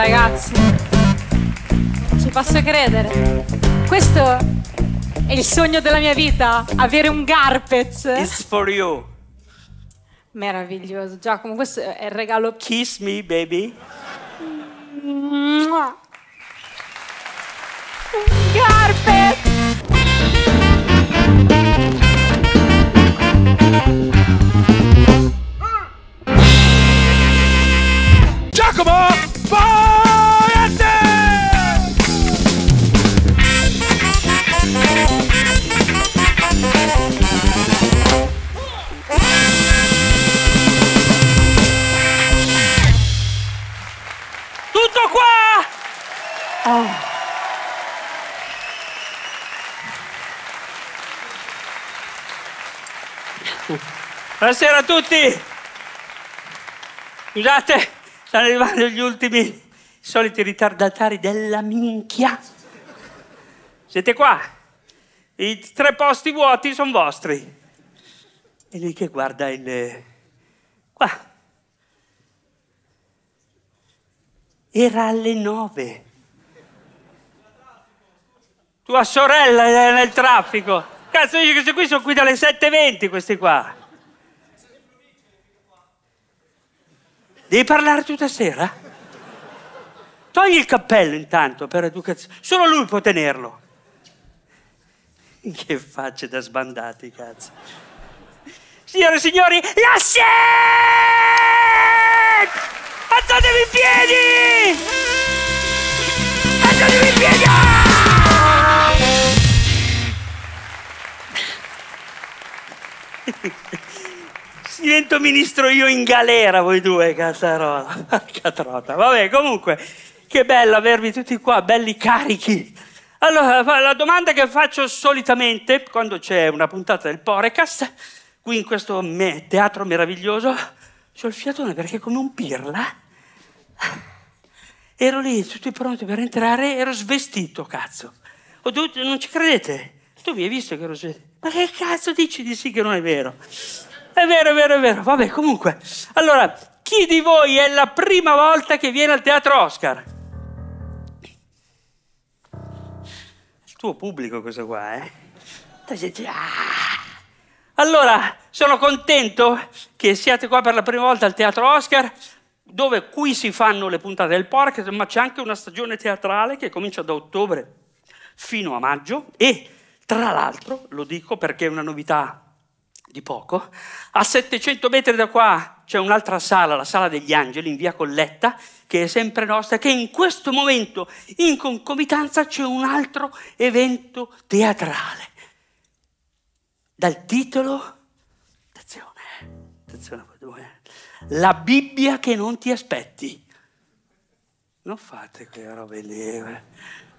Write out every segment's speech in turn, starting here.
ragazzi. Ci posso credere. Questo è il sogno della mia vita, avere un Garpez. It's for you. Meraviglioso. Giacomo, questo è il regalo. Kiss me, baby. Mua. Un Garpez! Giacomo qua! Buonasera a tutti! Scusate, stanno arrivando gli ultimi soliti ritardatari della minchia. Siete qua? I tre posti vuoti sono vostri. E lì che guarda il... Qua. Era alle nove. Tua sorella è nel traffico. Cazzo, che questi qui sono qui dalle 7.20 questi qua. Devi parlare tutta sera? Togli il cappello intanto per educazione. Solo lui può tenerlo. Che facce da sbandati, cazzo. Signore e signori, la shit! Alzatevi in piedi! Divento ministro io in galera, voi due, cazzarola. Porca trota. Vabbè, comunque, che bello avervi tutti qua, belli carichi. Allora, la domanda che faccio solitamente quando c'è una puntata del Porecast, qui in questo me- teatro meraviglioso, c'ho il fiatone perché come un pirla ero lì, tutti pronti per entrare, ero svestito, cazzo. Ho dovuto- non ci credete? Tu mi hai visto che ero svestito? Ma che cazzo dici di sì che non è vero? È vero, è vero, è vero. Vabbè, comunque. Allora, chi di voi è la prima volta che viene al teatro Oscar? Il tuo pubblico questo qua, eh? Allora, sono contento che siate qua per la prima volta al teatro Oscar, dove qui si fanno le puntate del podcast, ma c'è anche una stagione teatrale che comincia da ottobre fino a maggio e tra l'altro, lo dico perché è una novità di poco, a 700 metri da qua c'è un'altra sala, la Sala degli Angeli in via Colletta, che è sempre nostra, che in questo momento in concomitanza c'è un altro evento teatrale. Dal titolo, attenzione, attenzione, voi due, La Bibbia che non ti aspetti. Non fate quelle robe lì.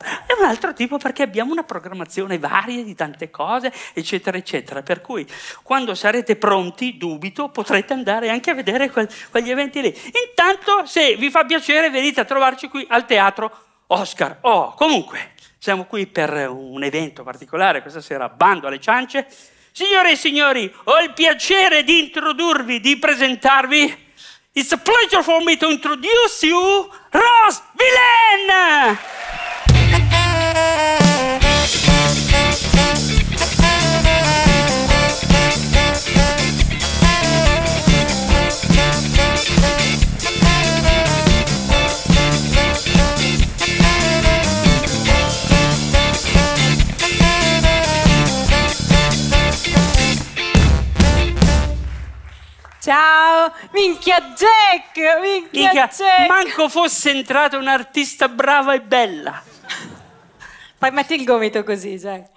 È un altro tipo perché abbiamo una programmazione varia di tante cose, eccetera, eccetera. Per cui quando sarete pronti, dubito, potrete andare anche a vedere quel- quegli eventi lì. Intanto, se vi fa piacere, venite a trovarci qui al teatro Oscar. Oh, comunque, siamo qui per un evento particolare questa sera, bando alle ciance. Signore e signori, ho il piacere di introdurvi, di presentarvi. It's a pleasure for me to introduce you, Rose Villain! Ciao! Minchia Jack! Minchia, Mica, Jack! manco fosse entrata un'artista brava e bella. Fai metti il gomito così, Jack.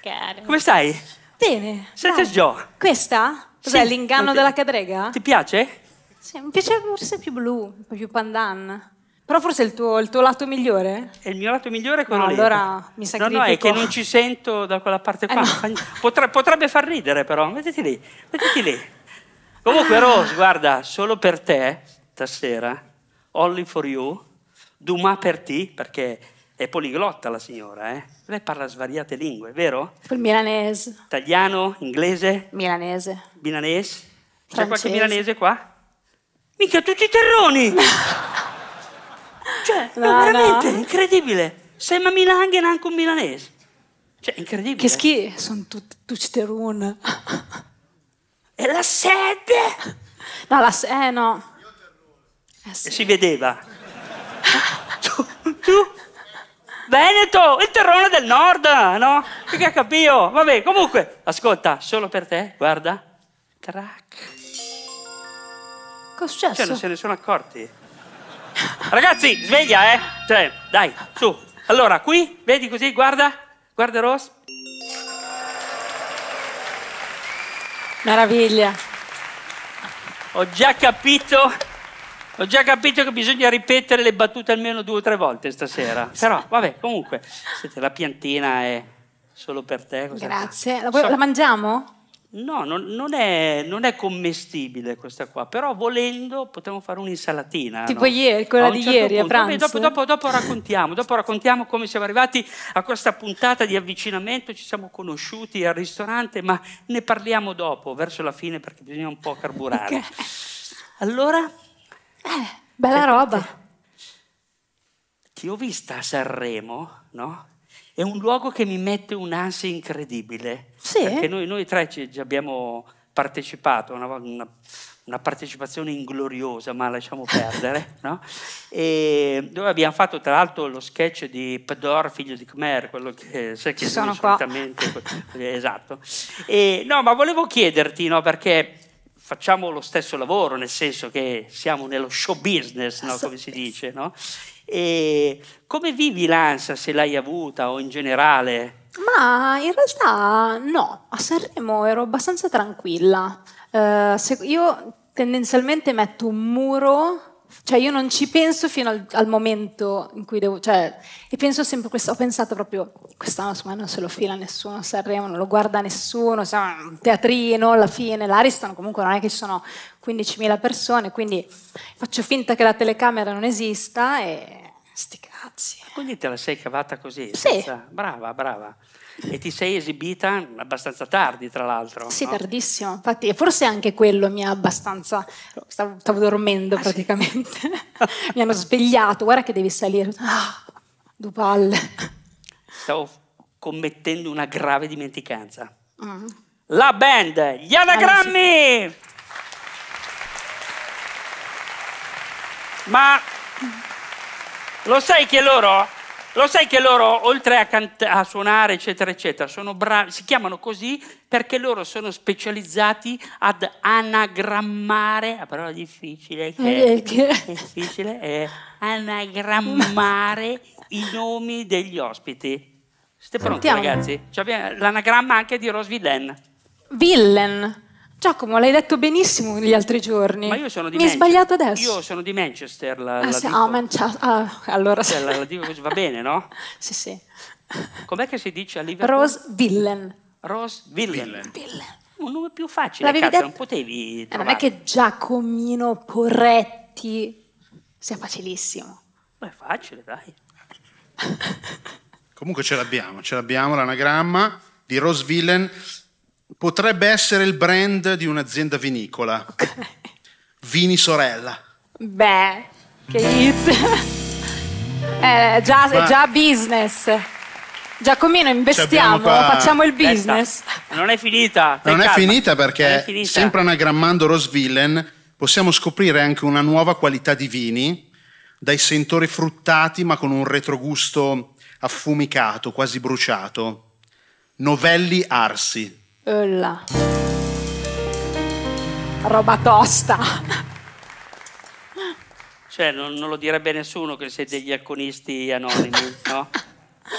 Cagare. Come stai? Bene. Senti. Joe. Questa? Cos'è Sì, l'inganno ti- della cadrega? Ti piace? Sì, mi piace forse più blu, un po' più pandan. Però forse è il tuo, il tuo lato migliore? È il mio lato migliore quello No, lì. allora mi No, no, è sacrifico. che non ci sento da quella parte qua. Eh, no. Potre- potrebbe far ridere però. Mettiti lì, mettiti lì. Comunque Rose, guarda, solo per te, stasera, only for you, Dumas per te, perché è poliglotta la signora, eh? Lei parla svariate lingue, vero? Quel milanese. Italiano, inglese, Milanese. milanese. C'è qualche milanese qua? Mica tutti i terroni! cioè, No, no, veramente, no. incredibile. Sembra Milan anche un milanese. Cioè, incredibile. Che schifo, sono tutti tuciterun. È la sede! No, la, eh no. Eh, E sì. si vedeva. tu, tu, Veneto, il terrone del nord, no? Che capito? Vabbè, comunque, ascolta, solo per te, guarda. Crack. Cosa è Cioè, non successo? se ne sono accorti. Ragazzi, sveglia, eh? Cioè, dai, su. Allora, qui, vedi così, guarda, guarda Ross. Meraviglia. Ho già capito, ho già capito che bisogna ripetere le battute almeno due o tre volte stasera. Però, vabbè, comunque, senti, la piantina è solo per te. Grazie. La, vuoi- So- la mangiamo? No, non, non è, non è commestibile questa qua, però volendo potremmo fare un'insalatina. Tipo no? ieri, quella A di certo ieri a punto. Vabbè, pranzo? dopo, dopo- dopo raccontiamo, dopo raccontiamo come siamo arrivati a questa puntata di avvicinamento, ci siamo conosciuti al ristorante, ma ne parliamo dopo, verso la fine, perché bisogna un po' carburare. Ok. Allora, Eh, bella roba. ti ho vista a Sanremo, no? È un luogo che mi mette un'ansia incredibile. Sì? Perché noi, noi tre ci, ci abbiamo partecipato, una, una- una partecipazione ingloriosa, ma lasciamo perdere, no? E dove abbiamo fatto tra l'altro lo sketch di Pedor, figlio di Khmer, quello che sai che sono qua. esatto. E, no, ma volevo chiederti, no, perché facciamo lo stesso lavoro, nel senso che siamo nello show business, no, come si dice, no? E come vivi l'ansia, se l'hai avuta o in generale? Ma in realtà no, a Sanremo ero abbastanza tranquilla. Eh, io tendenzialmente metto un muro, cioè io non ci penso fino al, al momento in cui devo, cioè, e penso sempre questo, ho pensato proprio, quest'anno secondo me non se lo fila nessuno Sanremo, non lo guarda nessuno, siamo un teatrino, alla fine, l'Ariston comunque non è che ci sono 15.000 persone, quindi faccio finta che la telecamera non esista e sti cazzi. Quindi te la sei cavata così? Sì. senza- Brava, brava. E ti sei esibita abbastanza tardi, tra l'altro. Sì, no? tardissimo. Infatti, forse anche quello mi ha abbastanza. Stavo, stavo dormendo Ah, praticamente. mi hanno svegliato. Guarda che devi salire. Ah, due palle. Stavo commettendo una grave dimenticanza. Mm. La band, gli anagrammi! Ma lo sai che loro, lo sai che loro, oltre a, a suonare, eccetera, eccetera, sono bravi, si chiamano così perché loro sono specializzati ad anagrammare, la parola difficile, che Eh, che- è difficile, è anagrammare i nomi degli ospiti. Siete pronti, Sentiamo. ragazzi? L'anagramma anche di Rose Villain. Villain. Giacomo, l'hai detto benissimo gli altri giorni. Ma io sono di Mi hai Manchester. sbagliato adesso. Io sono di Manchester, la, Ah, la sì, dico, ah, Manchester- ah, allora cioè, la- la dico così, va bene, no? sì, sì. Com'è che si dice a Liverpool? Rose Villain. Rose Villain. Villain. Un nome più facile, L'avevi cazzo, detto? non potevi Eh, non è trovare. che Giacomino Porretti sia facilissimo. Ma è facile, dai. Comunque ce l'abbiamo, ce l'abbiamo l'anagramma di Rose Villain. Potrebbe essere il brand di un'azienda vinicola. Vini Sorella. Beh, che hit. Eh, già, è già business. Giacomino, investiamo, qua- facciamo il Aspetta, business. Non è finita. Non è calma. finita Non perché, è finita. sempre anagrammando Rose Villain, possiamo scoprire anche una nuova qualità di vini, dai sentori fruttati ma con un retrogusto affumicato, quasi bruciato. Novelli Arsi. Olla. Roba tosta. Cioè, non, non lo direbbe nessuno che siete degli alconisti anonimi, no?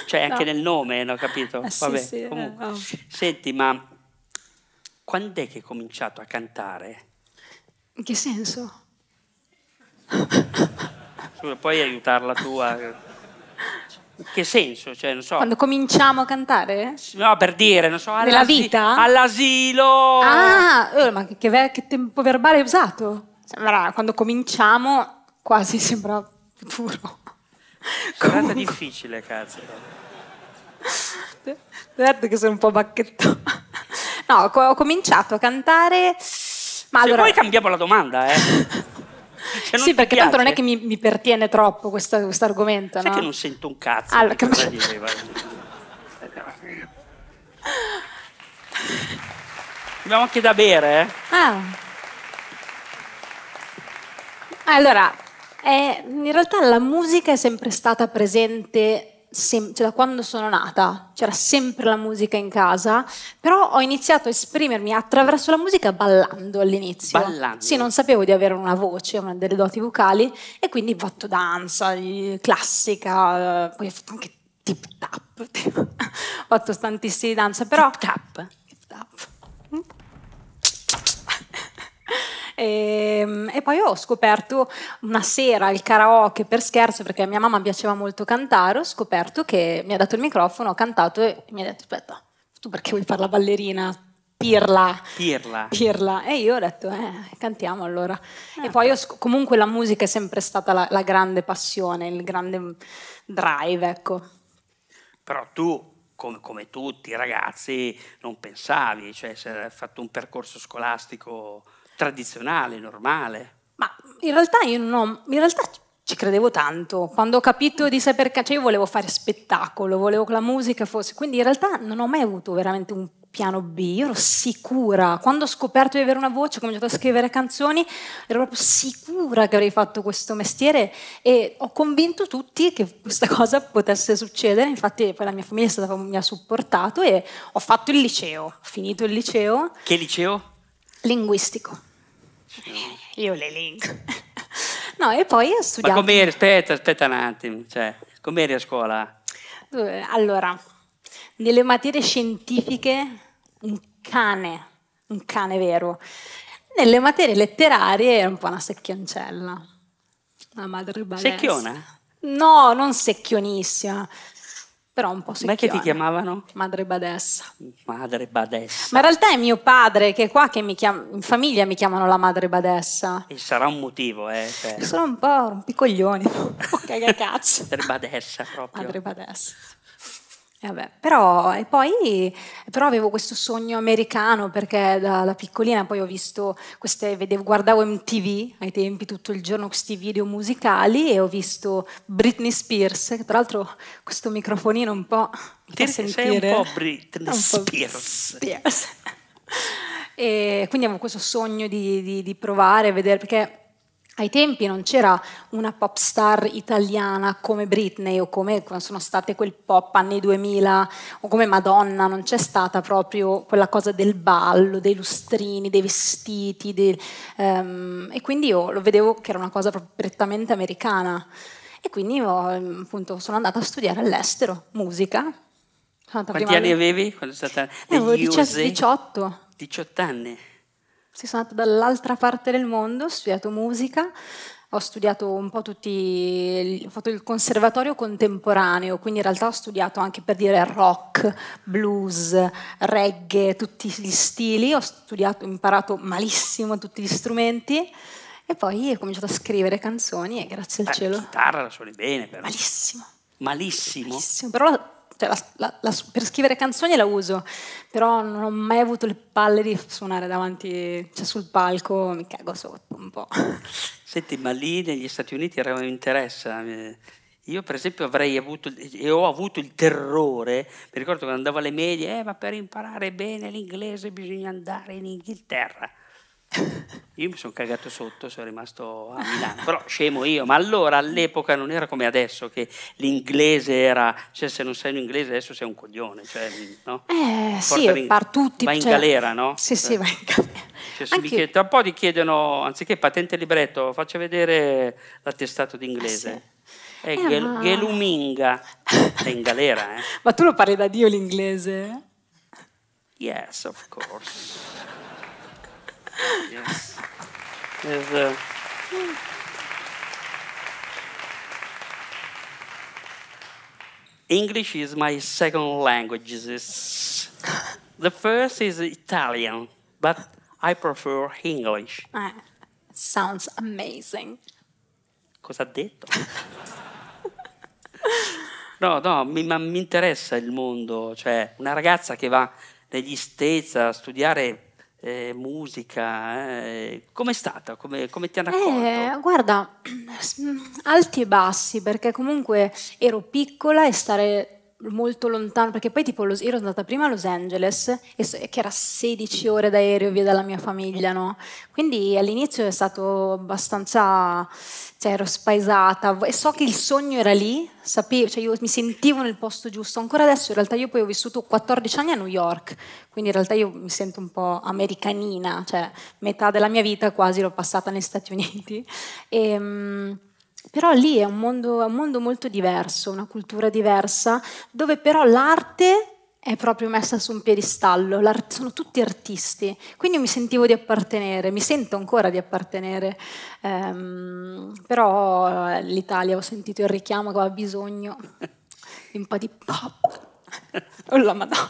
Cioè, anche No. nel nome, no? Capito? Sì, Vabbè, sì, eh, comunque. oh. Senti, ma quando è che hai cominciato a cantare? In che senso? Scusa, puoi aiutarla tu a... In che senso? Cioè, non so... Quando cominciamo a cantare? No, per dire, non so... Nella vita? All'asilo! Ah, eh, ma che, che tempo verbale hai usato? Sembra, quando cominciamo, quasi sembra futuro. Serata Comunque, difficile, cazzo. Certo che sono un po' bacchettone. No, ho cominciato a cantare. Ma Se allora, poi cambiamo la domanda, eh. Cioè, sì, perché tanto non è piace? che mi, mi pertiene troppo questo argomento, Sai no? che non sento un cazzo Allora, che-. Abbiamo anche da bere, eh? Ah. Allora, eh, in realtà la musica è sempre stata presente cioè da quando sono nata, c'era sempre la musica in casa, però ho iniziato a esprimermi attraverso la musica ballando all'inizio. Ballando? Sì, non sapevo di avere una voce, una delle doti vocali e quindi ho fatto danza, classica, eh, poi ho fatto anche tip tap, ho fatto tantissimi danza, però... Tip tap. E, Ehm, e poi ho scoperto una sera il karaoke per scherzo, perché a mia mamma piaceva molto cantare, ho scoperto che mi ha dato il microfono, ho cantato e mi ha detto aspetta, tu perché vuoi fare la ballerina? Pirla. Pirla. Pirla. E io ho detto, eh, cantiamo allora. e poi ho sc- comunque la musica è sempre stata la, la grande passione, il grande drive, ecco. Però tu, come, come tutti i ragazzi, non pensavi, cioè se hai fatto un percorso scolastico tradizionale, normale. Ma in realtà io non ho, in realtà ci credevo tanto. Quando ho capito di saper cantare, io volevo fare spettacolo, volevo che la musica fosse. Quindi in realtà non ho mai avuto veramente un piano B. Io ero sicura. Quando ho scoperto di avere una voce, ho cominciato a scrivere canzoni, ero proprio sicura che avrei fatto questo mestiere e ho convinto tutti che questa cosa potesse succedere. Infatti poi la mia famiglia stata, mi ha supportato e ho fatto il liceo. Ho finito il liceo Che liceo? linguistico. Io le link. No, e poi ho Ma studiato. com'eri? Aspetta, aspetta un attimo. Cioè, com'eri a scuola? Allora, nelle materie scientifiche, un cane, un cane vero. Nelle materie letterarie era un po' una secchioncella. Una madre badessa. Secchiona? No, non secchionissima, però un po' secchiona. Com'è che ti chiamavano? Madre badessa. Madre badessa. Ma in realtà è mio padre che è qua che mi chiama, in famiglia mi chiamano la madre badessa. E sarà un motivo, eh? Cioè, Sono un po' un po' cagacazzo. madre badessa proprio. Madre badessa. E vabbè, però, e poi, però avevo questo sogno americano perché da, da piccolina poi ho visto queste, vedevo, guardavo MTV ai tempi tutto il giorno questi video musicali e ho visto Britney Spears, che tra l'altro questo microfonino un po' mi fa Ti- sei sentire un po' Britney un po' Spears. Spears. E quindi avevo questo sogno di, di- di provare, vedere, perché ai tempi non c'era una pop star italiana come Britney o come sono state quel pop anni 2000 o come Madonna, non c'è stata proprio quella cosa del ballo, dei lustrini, dei vestiti, dei- ehm, e quindi io lo vedevo che era una cosa proprio prettamente americana. E quindi ho, ehm, appunto, sono andata a studiare all'estero, musica. Quanti anni avevi? Quando sei stata eh, avevo negli 18 USA? 18. 18 anni. Sì, sono andata dall'altra parte del mondo, ho studiato musica, ho studiato un po' tutti, ho fatto il conservatorio contemporaneo, quindi in realtà ho studiato anche per dire rock, blues, reggae, tutti gli stili, ho studiato, ho imparato malissimo tutti gli strumenti e poi ho cominciato a scrivere canzoni e grazie al Eh, cielo, La chitarra la suoni bene, però. malissimo. Malissimo. Malissimo, però cioè, la- la- la- per scrivere canzoni la uso, però non ho mai avuto le palle di suonare davanti, cioè sul palco, mi cago sotto un po'. Senti, ma lì negli Stati Uniti era un interesse. eh. Io, per esempio, avrei avuto e ho avuto il terrore. Mi ricordo quando andavo alle medie, eh, ma per imparare bene l'inglese bisogna andare in Inghilterra. Io mi sono cagato sotto, sono rimasto a Milano, però scemo io, ma allora all'epoca non era come adesso che l'inglese era, cioè se non sei un inglese adesso sei un coglione, cioè, no? Eh sì, in- par tutti. vai in cioè- galera, no? Sì, sì, vai in galera. Cioè, Anche- chied- tra un po' ti chiedono, anziché patente e libretto, faccia vedere l'attestato d'inglese. È Eh, gel- ma- Geluminga, è in galera, eh? Ma tu lo parli da Dio l'inglese? Yes, of course. Yes. Yes, uh, English is my second language. The first is Italian, but I prefer English. Eh, sounds amazing. Cosa ha detto? No, no, mi, ma mi interessa il mondo, cioè una ragazza che va negli States a studiare eh, musica, eh, com'è stata? Come, come ti hanno accolto? Eh, guarda, alti e bassi, perché comunque ero piccola e stare molto lontano, perché poi tipo io ero andata prima a Los Angeles, che era 16 ore d'aereo via dalla mia famiglia, no? Quindi all'inizio è stato abbastanza, cioè ero spaesata e so che il sogno era lì, sapevo, cioè io mi sentivo nel posto giusto. Ancora adesso in realtà io poi ho vissuto 14 anni a New York, quindi in realtà io mi sento un po' americanina, cioè metà della mia vita quasi l'ho passata negli Stati Uniti. E, ehm, però lì è un, mondo, è un mondo molto diverso, una cultura diversa, dove però l'arte è proprio messa su un piedistallo, sono tutti artisti, quindi mi sentivo di appartenere, mi sento ancora di appartenere, ehm, però eh, l'Italia ho sentito il richiamo che aveva bisogno di un po' di pop. Oh la madonna.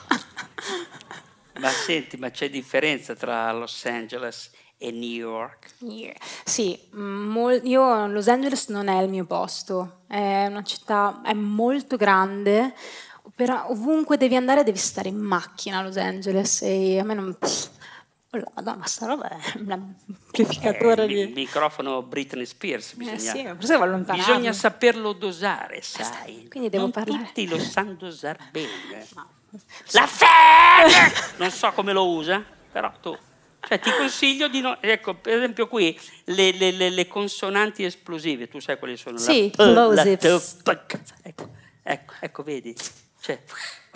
Ma senti, ma c'è differenza tra Los Angeles e New York? Yeah. Sì, mol- io Los Angeles non è il mio posto, è una città, è molto grande, però ovunque devi andare devi stare in macchina a Los Angeles e a me non... Oh, madonna, sta roba è un amplificatore eh, di... Il microfono Britney Spears, bisogna, eh sì, bisogna saperlo dosare, sai. Quindi devo non parlare... tutti lo sanno dosare bene. No. La fede! Non so come lo usa, però tu cioè, ti consiglio di non... Ecco, per esempio qui, le, le, le, le consonanti esplosive, tu sai quali sono? Sì, la p, la t, ecco, ecco, ecco, vedi? Cioè,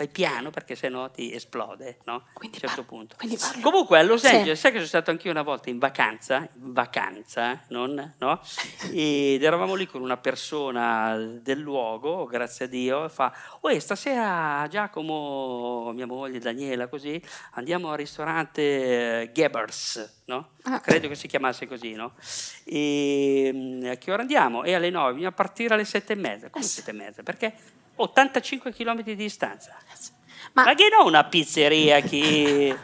vai piano perché sennò ti esplode, no? Quindi a un certo punto. Comunque a Los Angeles, sì. sai che sono stato anch'io una volta in vacanza, in vacanza, non, no? Ed eravamo lì con una persona del luogo, grazie a Dio, e fa, oh stasera Giacomo, mia moglie, Daniela, così, andiamo al ristorante Gebbers, no? Ah. Credo che si chiamasse così, no? E mm, a che ora andiamo? E alle nove, bisogna partire alle sette e mezza. Come sette e mezza? Perché 85 km di distanza. Ma, Ma che non una pizzeria che...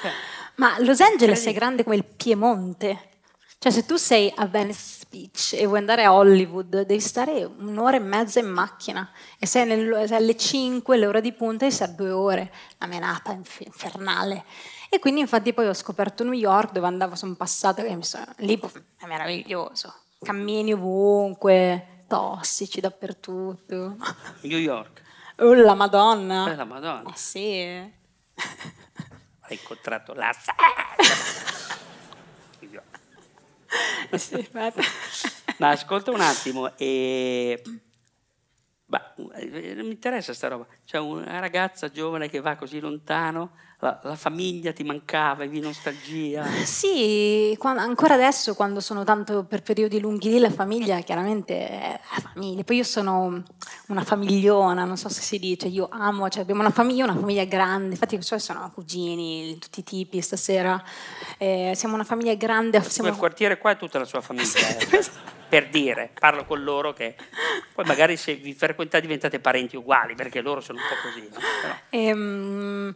Cioè, Ma Los Angeles è grande come il Piemonte. Cioè se tu sei a Venice Beach e vuoi andare a Hollywood, devi stare un'ora e mezza in macchina. E sei, nel, sei alle 5, l'ora di punta, e sei due ore. La menata infernale. E quindi infatti poi ho scoperto New York dove andavo, sono passata, e mi sono, lì è meraviglioso. Cammini ovunque, tossici dappertutto. New York. Oh la Madonna. Eh, la Madonna. Eh sì. Hai incontrato la sì, Ma ascolta un attimo, e... Bah, eh, mi interessa sta roba. C'è una ragazza giovane che va così lontano la, la, famiglia ti mancava, avevi nostalgia? Sì, quando, ancora adesso quando sono tanto per periodi lunghi lì, la famiglia chiaramente è la famiglia. Poi io sono una famigliona, non so se si dice, io amo, cioè abbiamo una famiglia, una famiglia grande, infatti sono cugini, tutti i tipi stasera, eh, siamo una famiglia grande. Siamo... Quel quartiere qua è tutta la sua famiglia. Eh per dire, parlo con loro che poi magari se vi frequentate diventate parenti uguali perché loro sono un po' così. No? Però, ehm,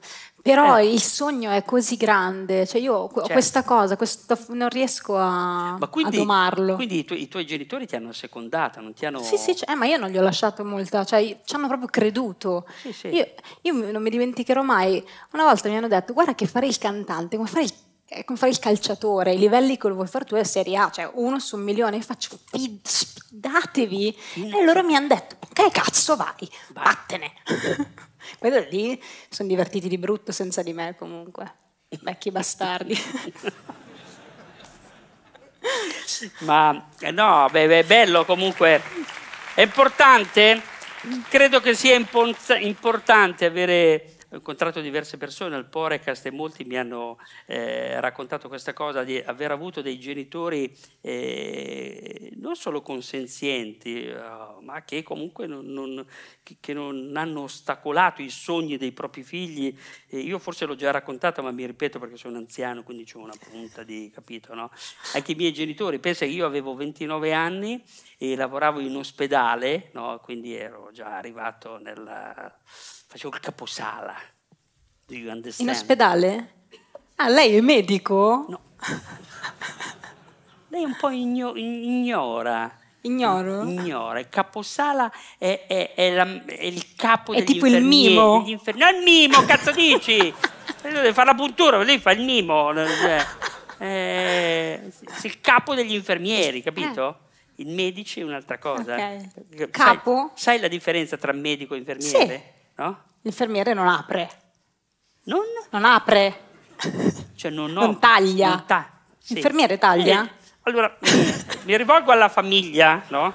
però eh. il sogno è così grande, cioè io ho certo. questa cosa, questo, non riesco a, quindi, a domarlo. Quindi i, tu, i, tuoi genitori ti hanno assecondata, non ti hanno... Sì, sì, cioè, eh, ma io non gli ho lasciato molta, cioè ci hanno proprio creduto. Sì, sì. Io, io non mi dimenticherò mai, una volta mi hanno detto guarda che fare il cantante, come fare il è come fare il calciatore, i livelli che lo vuoi fare tu è Serie A, cioè uno su un milione, io faccio fidatevi. E loro mi hanno detto, che cazzo vai, vattene. Poi lì sono divertiti di brutto senza di me comunque, vecchi bastardi. Ma eh, no, beh, è bello comunque, è importante, credo che sia importante avere ho incontrato diverse persone al Porecast e molti mi hanno eh, raccontato questa cosa di aver avuto dei genitori eh, non solo consenzienti, uh, ma che comunque non, non, che non, hanno ostacolato i sogni dei propri figli. Eh, io forse l'ho già raccontato, ma mi ripeto perché sono anziano, quindi ho una punta di capito. No? Anche i miei genitori, pensa che io avevo 29 anni e lavoravo in ospedale, no? quindi ero già arrivato nella facevo il caposala. In ospedale? Ah, lei è medico? No. lei un po' igno- ignora. Ignoro? Ignora. Il caposala è, è, è, la, è il capo è degli tipo il mimo? Infer- no, il mimo, cazzo dici? Deve fare la puntura, lei fa il mimo. Cioè, eh, il capo degli infermieri, capito? Il medici è un'altra cosa. Ok. Sai- Capo? Sai, la differenza tra medico e infermiere? No? L'infermiere non apre. Non? Non apre. Cioè non, ho- Non taglia. non ta- sì. L'infermiere taglia? Eh, allora, mi, rivolgo alla famiglia, no?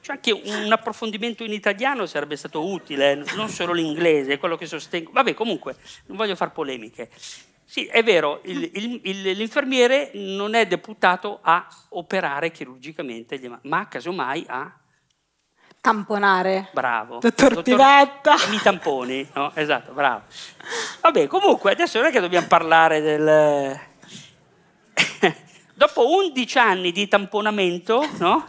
Cioè anche un approfondimento in italiano sarebbe stato utile, non solo l'inglese, quello che sostengo. Vabbè, comunque, non voglio fare polemiche. Sì, è vero, il- il- il- l'infermiere non è deputato a operare chirurgicamente, ma casomai a... Tamponare. Bravo. Dottor Pivetta. Mi tamponi, no? Esatto, bravo. Vabbè, comunque, adesso non è che dobbiamo parlare del... Dopo 11 anni di tamponamento, no?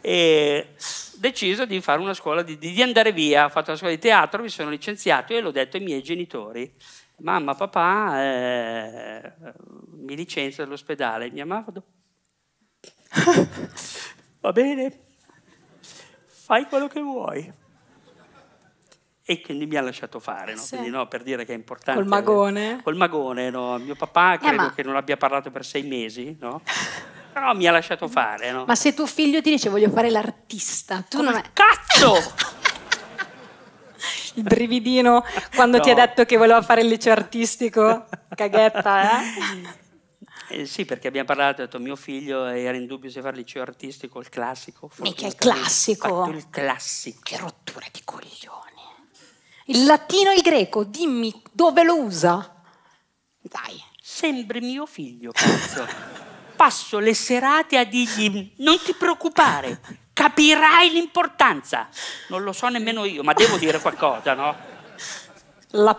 E deciso di fare una scuola, di, di andare via, ho fatto la scuola di teatro, mi sono licenziato e l'ho detto ai miei genitori. Mamma, papà, eh, mi licenzio dall'ospedale. Mia mamma Va bene, fai quello che vuoi. E quindi mi ha lasciato fare, no? Sì. Quindi, no, per dire che è importante. Col magone. Col magone, no? Mio papà credo ma- che non abbia parlato per sei mesi, no? Però mi ha lasciato fare, no? Ma se tuo figlio ti dice voglio fare l'artista, tu non hai Cazzo! il brividino quando ti ha No. detto che voleva fare il liceo artistico? Caghetta, eh? Eh, sì, perché abbiamo parlato, ho detto mio figlio era in dubbio se fare il liceo artistico, il classico. Mica il classico. il classico. Che rottura di coglioni. Il latino e il greco, dimmi dove lo usa. Dai. Sembri mio figlio, cazzo. Passo le serate a dirgli non ti preoccupare, capirai l'importanza. Non lo so nemmeno io, ma devo dire qualcosa, no? La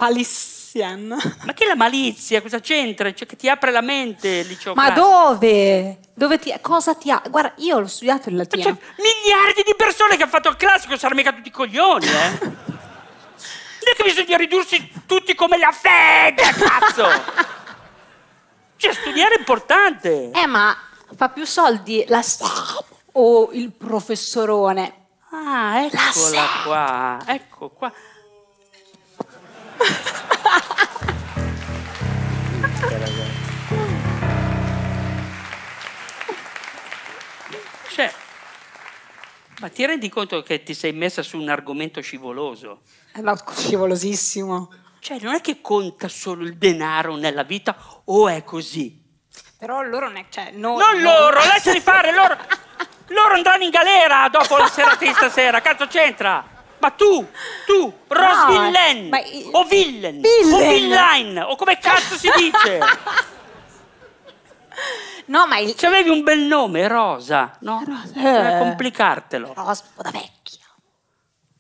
palissian. Ma che la malizia, cosa c'entra? Cioè che ti apre la mente il liceo Ma classico. dove? Dove ti, cosa ti ha? Guarda, io l'ho studiato il latino. c'è miliardi di persone che hanno fatto il classico, saranno mica tutti coglioni, eh? Non è che bisogna ridursi tutti come la fede, cazzo! Cioè, studiare è importante. Eh, ma fa più soldi la s- o il professorone? Ah, eccola qua, ecco qua. Cioè, ma ti rendi conto che ti sei messa su un argomento scivoloso? Eh, no, scivolosissimo. Cioè, non è che conta solo il denaro nella vita o è così? Però loro non è... Cioè, no, Non no. loro, lasciali fare, loro, loro andranno in galera dopo la serata di stasera, cazzo c'entra? Ma tu, tu, Rose No, o Villain, Villain. o Villain, o come cazzo si dice? No, ma il... Se avevi un bel nome, Rosa, no? Rosa, Per eh. complicartelo. Rospo da vecchia.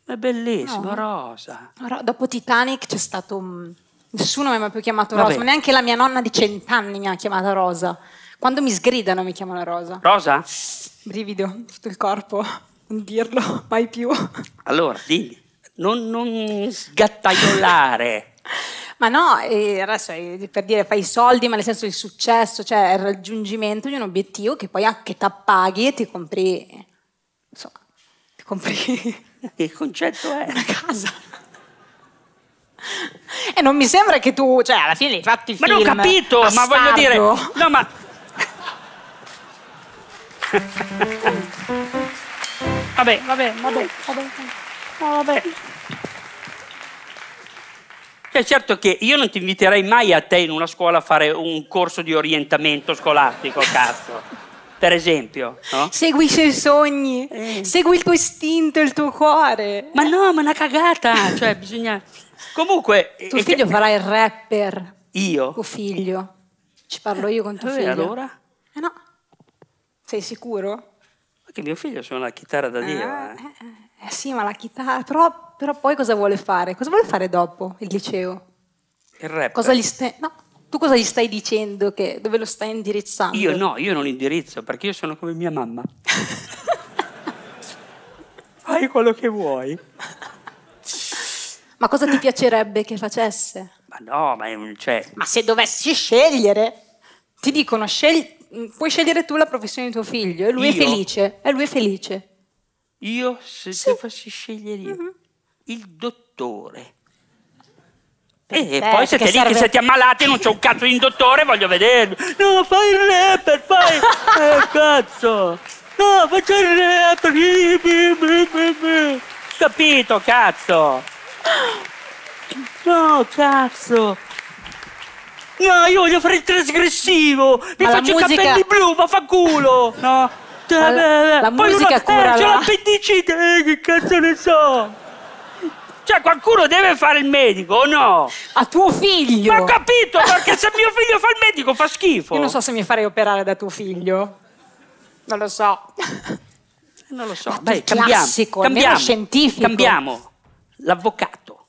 È bellissimo, No. Rosa. Ro- Dopo Titanic c'è stato un... Nessuno mi ha mai più chiamato Vabbè. Rosa, ma neanche la mia nonna di cent'anni mi ha chiamata Rosa. Quando mi sgridano mi chiamano Rosa. Rosa? Brivido, tutto il corpo, non dirlo mai più. Allora, dimmi, non, non sgattaiolare. Ma no, eh, adesso è per dire fai i soldi, ma nel senso il successo, cioè il raggiungimento di un obiettivo che poi anche ti appaghi e ti compri, insomma, ti compri Che concetto è? una casa. E non mi sembra che tu, cioè alla fine hai fatto i Ma film. non ho capito, ma voglio dire... No, ma... vabbè, vabbè, vabbè, vabbè, no, vabbè. Cioè, certo che io non ti inviterei mai a te in una scuola a fare un corso di orientamento scolastico, cazzo. Per esempio, no? Segui i suoi sogni, Eh. segui il tuo istinto, il tuo cuore. Ma no, ma una cagata, cioè bisogna... Comunque... Tuo è figlio che- farà il rapper. Io? Tuo figlio. Ci parlo io con tuo Eh, figlio. allora? Eh no. Sei sicuro? Perché mio figlio suona la chitarra da Dio, Ah, eh. eh, eh, sì, ma la chitarra. Però, però poi cosa vuole fare? Cosa vuole fare dopo il liceo? Il rap. Cosa gli stai. No, tu cosa gli stai dicendo? Che, dove lo stai indirizzando? Io no, io non indirizzo, perché io sono come mia mamma. Fai quello che vuoi. Ma cosa ti piacerebbe che facesse? Ma no, ma. Cioè, Ma se dovessi scegliere, ti dicono scegli- puoi scegliere tu la professione di tuo figlio e lui è Io? felice. E lui è felice. io se Sì. dovessi scegliere io, il dottore. E te, poi siete perché lì che serve- siete ammalati, non c'è un cazzo di dottore, voglio vederlo. No, fai il rapper, fai... Eh, cazzo. No, faccio il rapper. Capito, cazzo. No, cazzo. No, io voglio fare il trasgressivo. Mi Ma la faccio musica- i capelli blu, vaffanculo. No. Ma la- la Poi musica uno, cura eh, c'è la- l'appendicite, eh, che cazzo ne so. Cioè, qualcuno deve fare il medico, o no? A tuo figlio! Ma ho capito, perché se mio figlio fa il medico fa schifo. Io non so se mi farei operare da tuo figlio. Non lo so. Non lo so. Dai, cambiamo. classico, cambiamo. scientifico. Cambiamo. L'avvocato.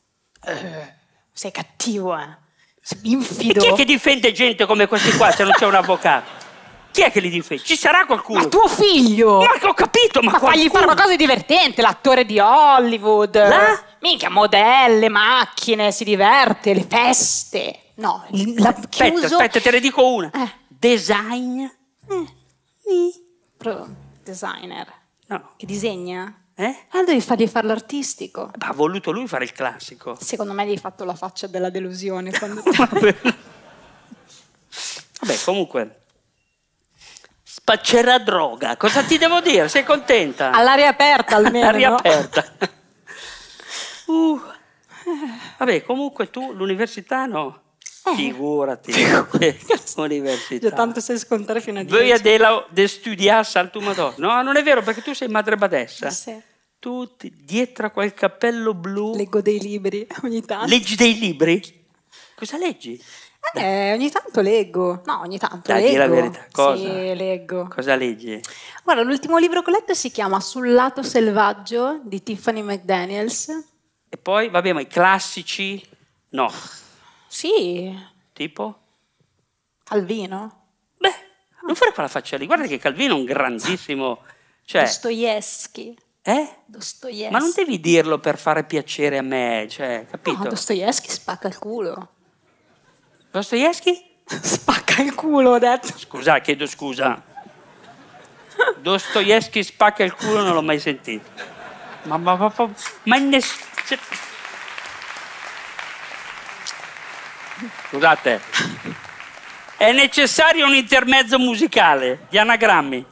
Sei cattivo, eh. Sei E infido. chi è che difende gente come questi qua se non c'è un avvocato? Chi è che li difende? Ci sarà qualcuno? Ma tuo figlio! Ma ho capito, ma, Ma fagli qualcuno- fare una cosa divertente, l'attore di Hollywood. La? Minchia, modelle, macchine, si diverte, le feste. No, la Aspetta, chiuso... aspetta, te ne dico una. Eh. Design? Pro- Designer. No. Che disegna? Eh? Ah, devi fargli fare l'artistico. Ma ha voluto lui fare il classico. Secondo me gli hai fatto la faccia della delusione quando... Vabbè, comunque. Spaccerà droga. Cosa ti devo dire? Sei contenta? All'aria aperta almeno. Aria no? aperta. Uh. Vabbè, comunque tu l'università no. Figurati. Università. Già tanto sai scontare fino a 10. Voi della de studiare salto madonna. No, non è vero perché tu sei madre badessa. Sì. Tu ti- dietro a quel cappello blu Leggo dei libri ogni tanto. leggi dei libri? Cosa leggi? Eh, ogni tanto leggo. No, ogni tanto Dai, leggo. la verità. Cosa? Sì, leggo. Cosa leggi? Guarda, l'ultimo libro che ho letto si chiama Sul lato selvaggio di Tiffany McDaniels. E poi, vabbè, ma i classici? No. Sì, Tipo? Calvino. Beh, non fare quella faccia lì. Guarda che Calvino è un grandissimo... Cioè, Dostoevsky. Eh? Dostoevsky. Ma non devi dirlo per fare piacere a me, cioè, capito? No, Dostoevsky spacca il culo. Dostoevsky? Spacca il culo, ho detto. Scusa, chiedo scusa. Dostoevsky spacca il culo, non l'ho mai sentito. Ma, ma, ma, ma, ma in ness- cioè- Scusate, è necessario un intermezzo musicale di anagrammi.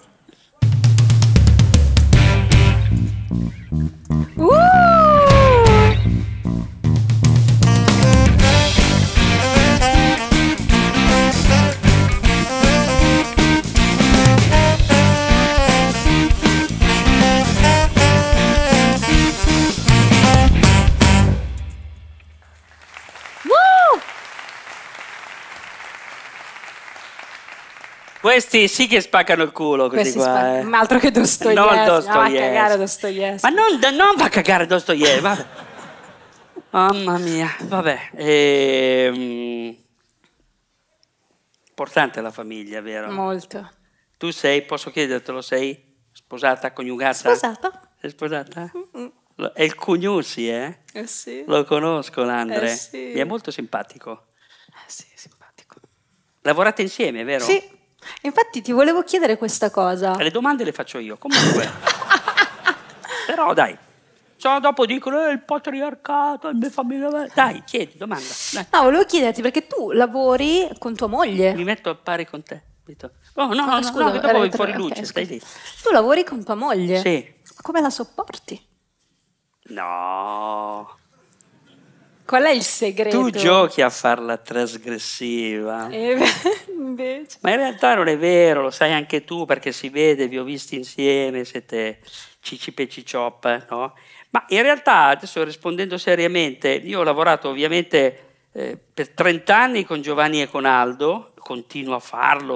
Questi sì che spaccano il culo così Questi qua. spacca- eh. Ma altro che Dostoevsky. Non Ah, Dostoevsky. va a cagare Dostoevsky. Ma non, non va a cagare Dostoevsky, vabbè. Mamma mia, vabbè. ehm, Importante la famiglia, vero? Molto. Tu sei, posso chiedertelo, sei sposata, coniugata? Sposata? Sei sposata? Lo- È il Cugnusi, eh? Eh sì. Lo conosco, l'Andre. Eh sì. Mi è molto simpatico. Eh sì, simpatico. Lavorate insieme, vero? Sì. Infatti ti volevo chiedere questa cosa. Le domande le faccio io, comunque. Però dai, se dopo dicono eh, il patriarcato, il mia famiglia... Dai, chiedi, domanda. Dai. No, volevo chiederti perché tu lavori con tua moglie. Mi metto a pari con te. Oh, no, no, no, scusa, no, che dopo fuori luce, scusa. stai lì. Tu lavori con tua moglie? Sì. Come la sopporti? No. Qual è il segreto? Tu giochi a farla trasgressiva. Eh, invece. Ma in realtà non è vero, lo sai anche tu perché si vede, vi ho visti insieme, siete cicipe ciciop, eh, no? Ma in realtà, adesso rispondendo seriamente, io ho lavorato ovviamente eh, per 30 anni con Giovanni e con Aldo, continuo a farlo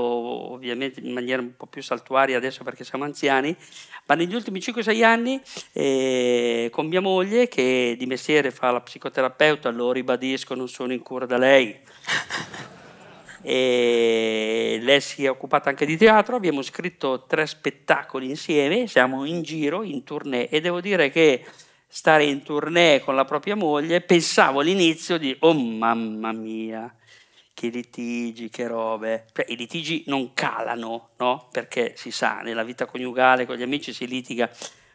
ovviamente in maniera un po' più saltuaria adesso perché siamo anziani, ma negli ultimi 5-6 anni eh, con mia moglie che di mestiere fa la psicoterapeuta, lo ribadisco, non sono in cura da lei, e lei si è occupata anche di teatro, abbiamo scritto tre spettacoli insieme, siamo in giro, in tournée e devo dire che stare in tournée con la propria moglie, pensavo all'inizio di oh mamma mia, che litigi, che robe. Cioè, I litigi non calano, no? Perché si sa, nella vita coniugale con gli amici si litiga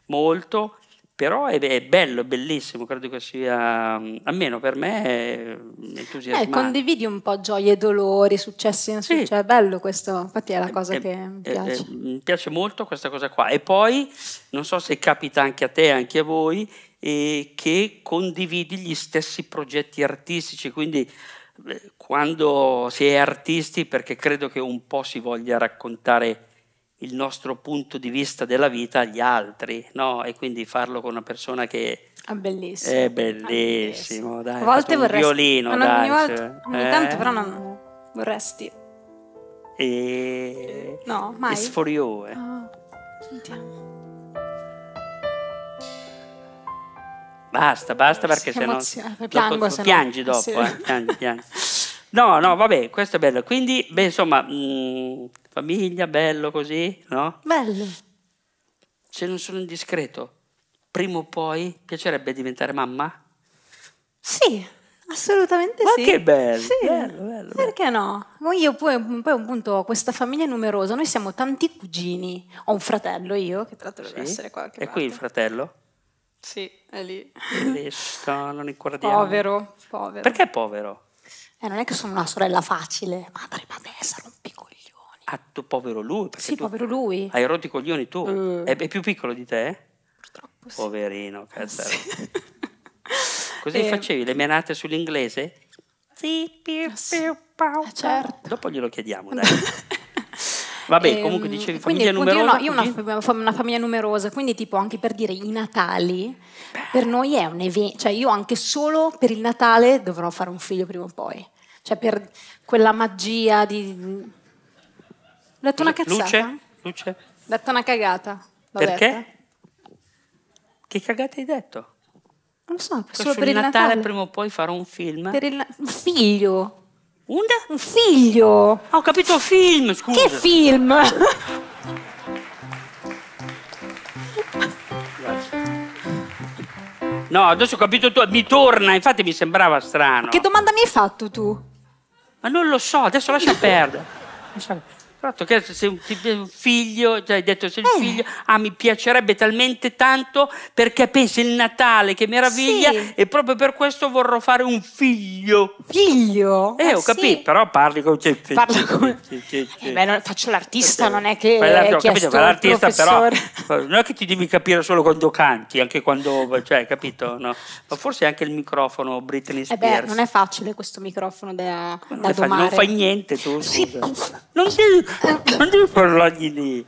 molto, Però è, è bello, è bellissimo, credo che sia, almeno per me, è Eh, entusiasmante. condividi un po' gioie e dolori, successi e Sì. insuccessi. È bello questo, infatti è la cosa Eh, che mi eh, piace. eh, mi piace molto questa cosa qua. E poi, non so se capita anche a te, anche a voi, eh, che condividi gli stessi progetti artistici, quindi eh, quando si è artisti, perché credo che un po' si voglia raccontare il nostro punto di vista della vita agli altri, no? E quindi farlo con una persona che È bellissimo. è bellissimo, dai, A volte vorresti... violino, ma dai, ogni, volta- cioè, ogni eh? tanto però non vorresti. E... No, mai. It's for you, eh. Ah, sentiamo. Basta, basta perché se no piangi dopo, sì. eh, piangi, piangi. No, no, vabbè, questo è bello. Quindi, beh, insomma, mh, famiglia, bello così, no? Bello. Se non sono indiscreto, prima o poi piacerebbe diventare mamma? Sì, assolutamente Ma sì. che bello, Sì. bello, bello, Perché no? Ma Io poi, poi appunto ho questa famiglia numerosa, noi siamo tanti cugini. Ho un fratello io, che tra l'altro deve Sì? essere qua. E qui il fratello? Sì, è lì. Visto, non ricordiamo. Povero, povero. Perché povero? Eh, non è che sono una sorella facile. Madre, vabbè, sarò un coglioni. Ah, tu povero lui? Sì, tu povero lui. Hai rotto i coglioni tu? Eh. È, è più piccolo di te? Purtroppo sì. Poverino, cazzo. Sì. Così Eh, facevi le menate sull'inglese? Sì, piu, sì. piu, pau, Eh, certo. Dopo glielo chiediamo, dai. Vabbè, Ehm, comunque dicevi quindi, famiglia appunto, numerosa. Io, no, io ho una, una famiglia numerosa, quindi tipo anche per dire i Natali, per noi è un evento, cioè io anche solo per il Natale dovrò fare un figlio prima o poi, cioè per quella magia di... Ho detto una cazzata? Luce? Luce? Ho detto una cagata. Perché? detta? Che cagate hai detto? Non lo so, Che solo per il Natale, Natale. prima o poi farò un film. Per il na- figlio. Un? Un figlio. Ah, ho capito film, scusa. Che film? No, adesso ho capito tu, mi torna, infatti mi sembrava strano. che domanda mi hai fatto tu? Ma non lo so, adesso lascia perdere. Fatto che se un, figlio, cioè hai detto se il Eh. figlio, ah mi piacerebbe talmente tanto perché pensi il Natale, che meraviglia, Sì. e proprio per questo vorrò fare un figlio. Figlio? Eh, ho sì. capito, però parli con... cioè, cioè, cioè, Eh beh, non- faccio l'artista, non è che Fai ho capito, fai l'artista, però non è che ti devi capire solo quando canti, anche quando, cioè, capito? No? Ma forse anche il microfono Britney Eh Spears. beh, non è facile questo microfono da, Non, da facile, domare. non fai niente tu, Sì. scusa. Non devi, non devi parlargli lì.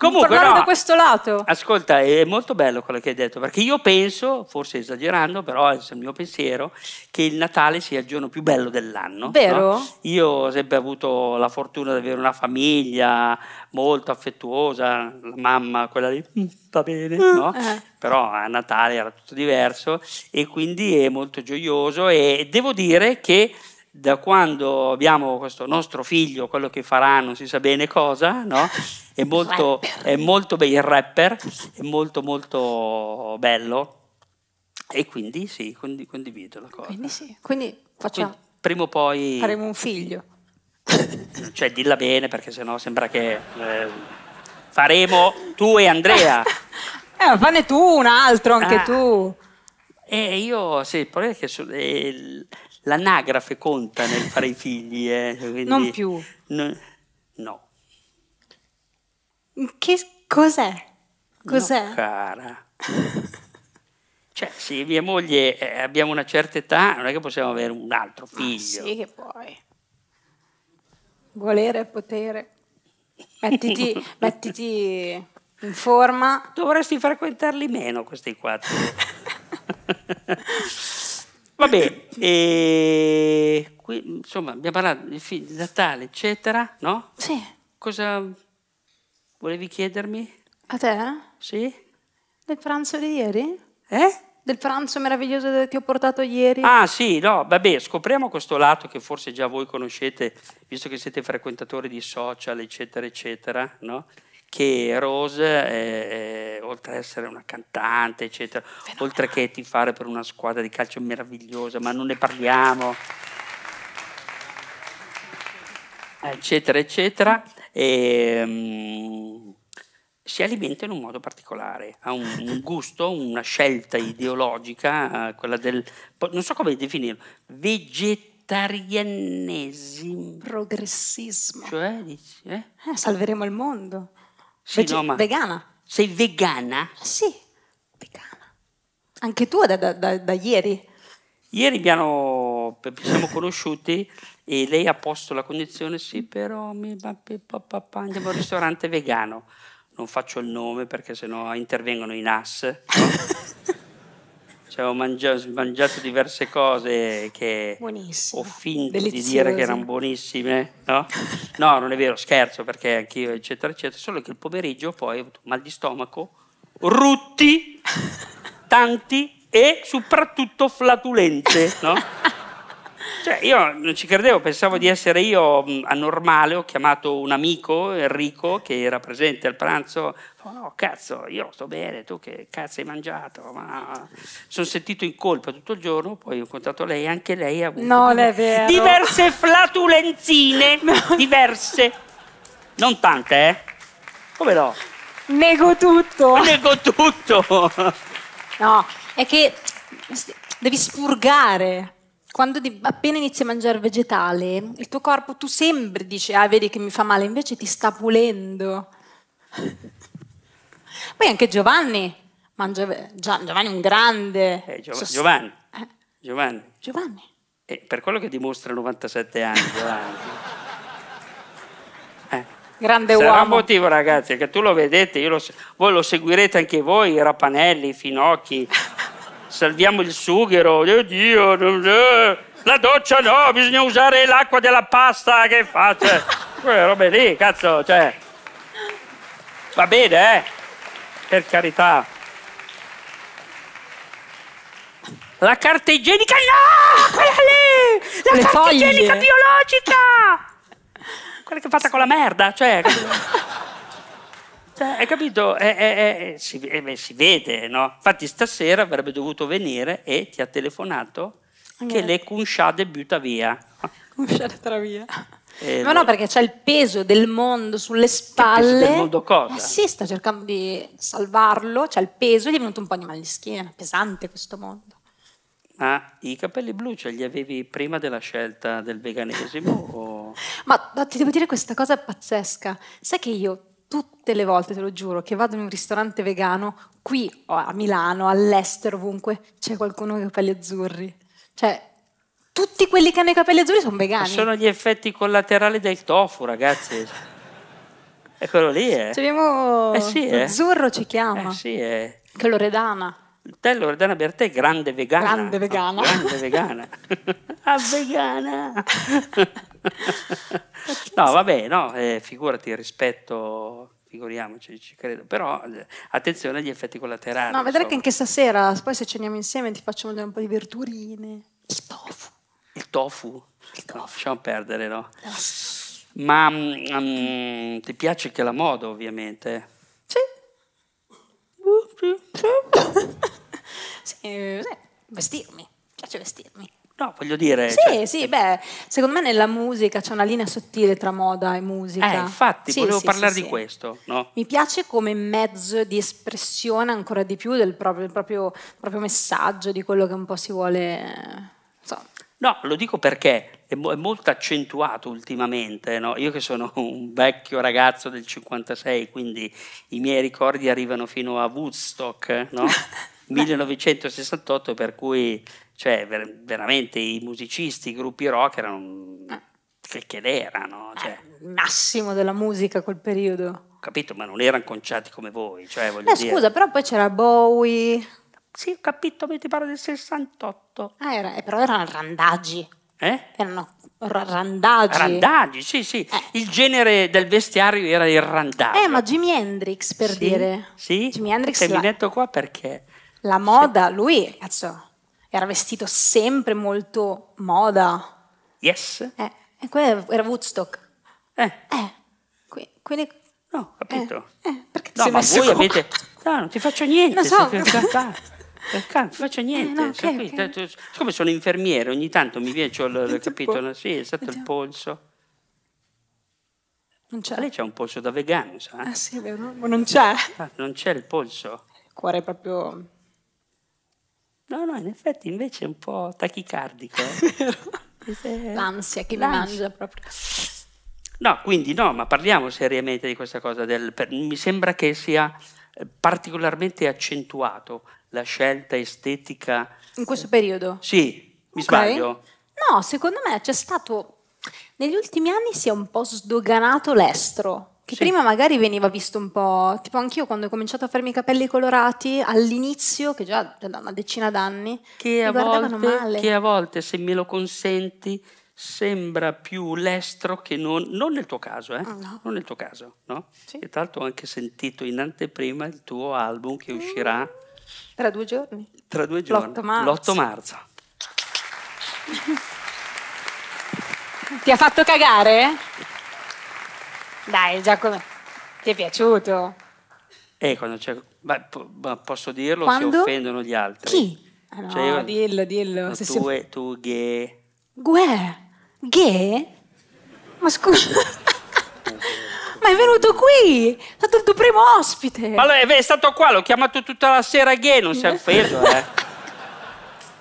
Comunque, Parlare no, da questo lato. ascolta, è molto bello quello che hai detto, perché io penso, forse esagerando, però è il mio pensiero, che il Natale sia il giorno più bello dell'anno. Vero? no? Io ho sempre avuto la fortuna di avere una famiglia molto affettuosa, la mamma, quella lì, "Mm, va bene, no? eh. però a Natale era tutto diverso e quindi è molto gioioso e devo dire che da quando abbiamo questo nostro figlio, quello che farà non si sa bene cosa, no? è, molto, è molto be- il rapper, è molto molto bello e quindi sì, condi- condivido la cosa. Quindi sì, quindi facciamo, Quindi, prima o poi, faremo un figlio. cioè dilla bene perché sennò sembra che eh, faremo tu e Andrea. Eh, fanne tu un altro, anche Ah. tu. E io, sì, il problema è che eh, l'anagrafe conta nel fare i figli. eh, quindi- Non più. No. no. Che cos'è? Cos'è? No, cara. cioè, se mia moglie eh, abbiamo una certa età, non è che possiamo avere un altro Ah, figlio. sì, che poi. Volere e potere. Mettiti, mettiti in forma. Dovresti frequentarli meno questi quattro. Vabbè, e qui, insomma, abbiamo parlato di figli, Natale, eccetera, no? Sì, Cosa volevi chiedermi? a te? Sì? Del pranzo di ieri? Eh? Del pranzo meraviglioso che ti ho portato ieri? Ah sì, no, vabbè, scopriamo questo lato che forse già voi conoscete, visto che siete frequentatori di social, eccetera, eccetera, no? Che Rose, eh, eh, oltre ad essere una cantante, eccetera, oltre che tifare per una squadra di calcio meravigliosa, ma non ne parliamo, eccetera, eccetera, e, mm, si alimenta in un modo particolare, ha un, un gusto, una scelta ideologica, eh, quella del, non so come definirlo, vegetarianesimo. Progressismo. Cioè, dici, eh? Eh, salveremo il mondo. Sì, Vege- no, ma Vegana. sei vegana? Sì, vegana. Anche tu da, da- da- da ieri. Ieri ci siamo conosciuti e lei ha posto la condizione, sì, però mi, andiamo al ristorante vegano. Non faccio il nome perché sennò intervengono i NAS. no? Cioè, ho mangia- mangiato diverse cose che Buonissimo. ho finto di Deliziose. dire che erano buonissime, no? No, non è vero, scherzo, perché anch'io, eccetera, eccetera. Solo che il pomeriggio poi ho avuto mal di stomaco, rutti, tanti e soprattutto flatulenze, no? Cioè, io non ci credevo, pensavo di essere io anormale, ho chiamato un amico, Enrico, che era presente al pranzo, oh, no, cazzo, io sto bene, tu che cazzo hai mangiato? Ma... Sono sentito in colpa tutto il giorno, poi ho incontrato lei, anche lei ha avuto vero. diverse flatulenzine, diverse, non tante, eh? Come no? Nego tutto. Nego tutto! No, è che devi spurgare. Quando di- appena inizi a mangiare vegetale, il tuo corpo, tu sembri, dici, ah, vedi che mi fa male, invece ti sta pulendo. Poi anche Giovanni, mangia, Giovanni è un grande. Eh, Giov- sos- Giovanni, Eh, Giovanni. Giovanni. Eh, per quello che dimostra 97 anni, Giovanni. Eh. Grande Sarà un uomo. motivo, ragazzi, che tu lo vedete, io lo voi lo seguirete anche voi, i rapanelli, i finocchi. Salviamo il sughero, oh Dio, non- eh, la doccia no, bisogna usare l'acqua della pasta che fa, cioè, quelle robe lì, cazzo, cioè. Va bene, eh, per carità. La carta igienica, no, quella lì, la Le carta foglie. igienica biologica, quella che è fatta con la merda, cioè... Cioè, hai capito? Eh, eh, eh, si, si vede, no? Infatti stasera avrebbe dovuto venire e ti ha telefonato che le cunciate butta via. Uscire tra via. Eh, Ma no, perché c'è il peso del mondo sulle spalle. del mondo cosa? Eh sì, sta cercando di salvarlo, c'è il peso, gli è venuto un po' di mal di schiena, pesante questo mondo. Ma i capelli blu ce li avevi prima della scelta del veganesimo? o- ma ti devo dire questa cosa pazzesca. Sai che io tutte le volte, te lo giuro, che vado in un ristorante vegano, qui a Milano, all'estero, ovunque, c'è qualcuno con i capelli azzurri. Cioè, tutti quelli che hanno i capelli azzurri sono vegani. sono gli effetti collaterali del tofu, ragazzi. È quello lì, eh? Ci abbiamo... Eh sì, eh. Azzurro ci chiama. Eh sì, è... Che Loredana. Te Loredana Bertè è grande vegana. Grande vegana. Grande vegana. ah, vegana. no, vabbè, no, eh, figurati, rispetto, figuriamoci, ci credo. Però eh, attenzione agli effetti collaterali. No, vedrai che anche stasera, poi se ceniamo insieme, ti faccio vedere un po' di verdurine. Il tofu. Il tofu? No, lasciamo perdere, no? Ma mm, mm, ti piace anche la moda, ovviamente? Sì. sì, sì, vestirmi. Piace vestirmi. No, voglio dire... Sì, cioè, sì, beh, secondo me nella musica c'è una linea sottile tra moda e musica. Eh, infatti, Sì, volevo sì, parlare sì, di questo, no? Mi piace come mezzo di espressione ancora di più del proprio, del proprio- proprio messaggio, di quello che un po' si vuole... eh, insomma. No, lo dico perché è, mo- è molto accentuato ultimamente, no? Io che sono un vecchio ragazzo del 56, quindi i miei ricordi arrivano fino a Woodstock, no? 1968, per cui cioè, ver- veramente i musicisti, i gruppi rock erano che, che erano, cioè, il massimo della musica quel periodo. ho capito, ma non erano conciati come voi, cioè, voglio Eh, dire. scusa, però poi c'era Bowie, Sì, ho capito, ma ti parlo del 68. Ah, era- eh, però erano randaggi, Eh? erano ra- randaggi. Randaggi, sì, sì. Il genere del vestiario era il randaggio. Eh, ma Jimi Hendrix, per Sì, dire. Sì, Jimi Hendrix, Te mi la, metto qua perché... la moda, lui, cazzo, era vestito sempre molto moda. Yes? Eh, e quello era Woodstock. Eh, Eh, qui- quindi... no, capito. Eh, eh, perché ti no, ma voi avete... No, non ti faccio niente. Lo so. per carità. Per carità, non ti faccio niente. Eh, no, ok, Sai qui, ok. te- te- Siccome sono infermiere, ogni tanto mi viene, il, il Senti un capito, po'. no? sì, è stato il polso. Non c'è. Lei c'ha un polso da vegano, sa? Ah sì, ma non c'è. Ah, non c'è il polso. Il cuore è proprio... No, no, in effetti invece è un po' tachicardico. Eh, L'ansia che mi l'ansia. mangia proprio. No, quindi no, ma parliamo seriamente di questa cosa. Del, per- mi sembra che sia eh, particolarmente accentuato la scelta estetica. In questo periodo? Sì, mi Ok. sbaglio. No, secondo me c'è stato... Negli ultimi anni si è un po' sdoganato l'estro, che Sì. prima magari veniva visto un po'... Tipo anch'io quando ho cominciato a farmi i capelli colorati, all'inizio, che già da una decina d'anni, Che a, volte, male. che a volte, se me lo consenti, sembra più l'estro che non, non nel tuo caso, eh? No. Non nel tuo caso, no? Sì. E tra l'altro ho anche sentito in anteprima il tuo album che uscirà Tra due giorni. tra due giorni. L'8 marzo. L'8 marzo. Ti ha fatto cagare? Dai, Giacomo, ti è piaciuto? E quando c'è... ma ma posso dirlo Quando? si offendono gli altri. Chi? Ah, no, Cioè, io- dillo, dillo. No, Se tu, si- e- tu, gay. Guè? Gay? Ma scusa... Ma è venuto qui! È stato il tuo primo ospite! Ma è stato qua, l'ho chiamato tutta la sera gay, non si è offeso, eh.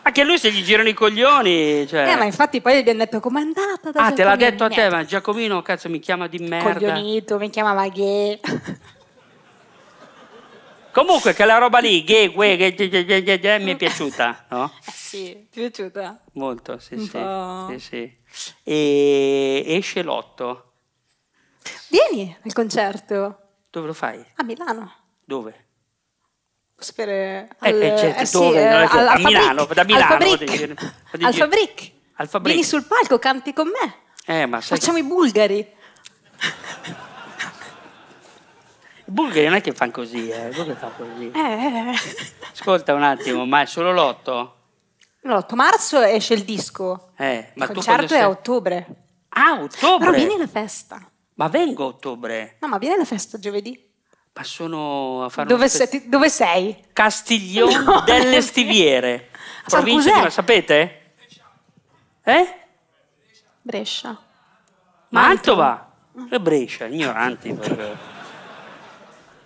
Anche lui se gli girano i coglioni. Cioè. Eh, ma infatti poi gli abbiamo detto come è andata. Ah, Giacomino? te l'ha detto a te, ma Giacomino, cazzo, mi chiama di merda. Coglionito, mi chiamava gay. Comunque, quella roba lì, gay, gay, gay, gay, gay, gay, gay mi è piaciuta, no? Eh sì, piaciuta? Molto, sì, sì, sì, sì. E esce l'otto. Vieni al concerto. Dove lo fai? A Milano. Dove? Per, Eh, al, eh, certo, eh sì, dove? eh, al- a Milano, da Milano, Al Fabric. Al Fabric. Al Fabric. Vieni sul palco, canti con me. Eh, ma sai, Facciamo i bulgari. i bulgari non è che fanno così, eh, dove fa così? Eh. Ascolta un attimo, ma è solo l'otto? L'8 marzo esce il disco. Eh, ma il concerto quando è sei- a ottobre. Ah, ottobre! Però vieni alla festa. Ma vengo a ottobre, No, ma vieni alla festa giovedì. Ma sono a fare Dove, sei, ti- dove sei? Castiglione No, delle Stiviere, provincia di... Sapete? Eh? Brescia. Mantova e Brescia, ignoranti.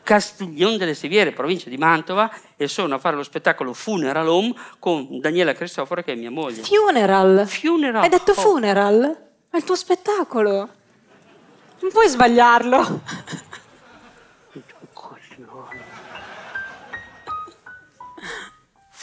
Castiglione delle Stiviere, provincia di Mantova, e sono a fare lo spettacolo Funeral Home con Daniela Cristoforo, che è mia moglie. Funeral. Funeral Hai detto Home. funeral? È il tuo spettacolo. Non puoi sbagliarlo.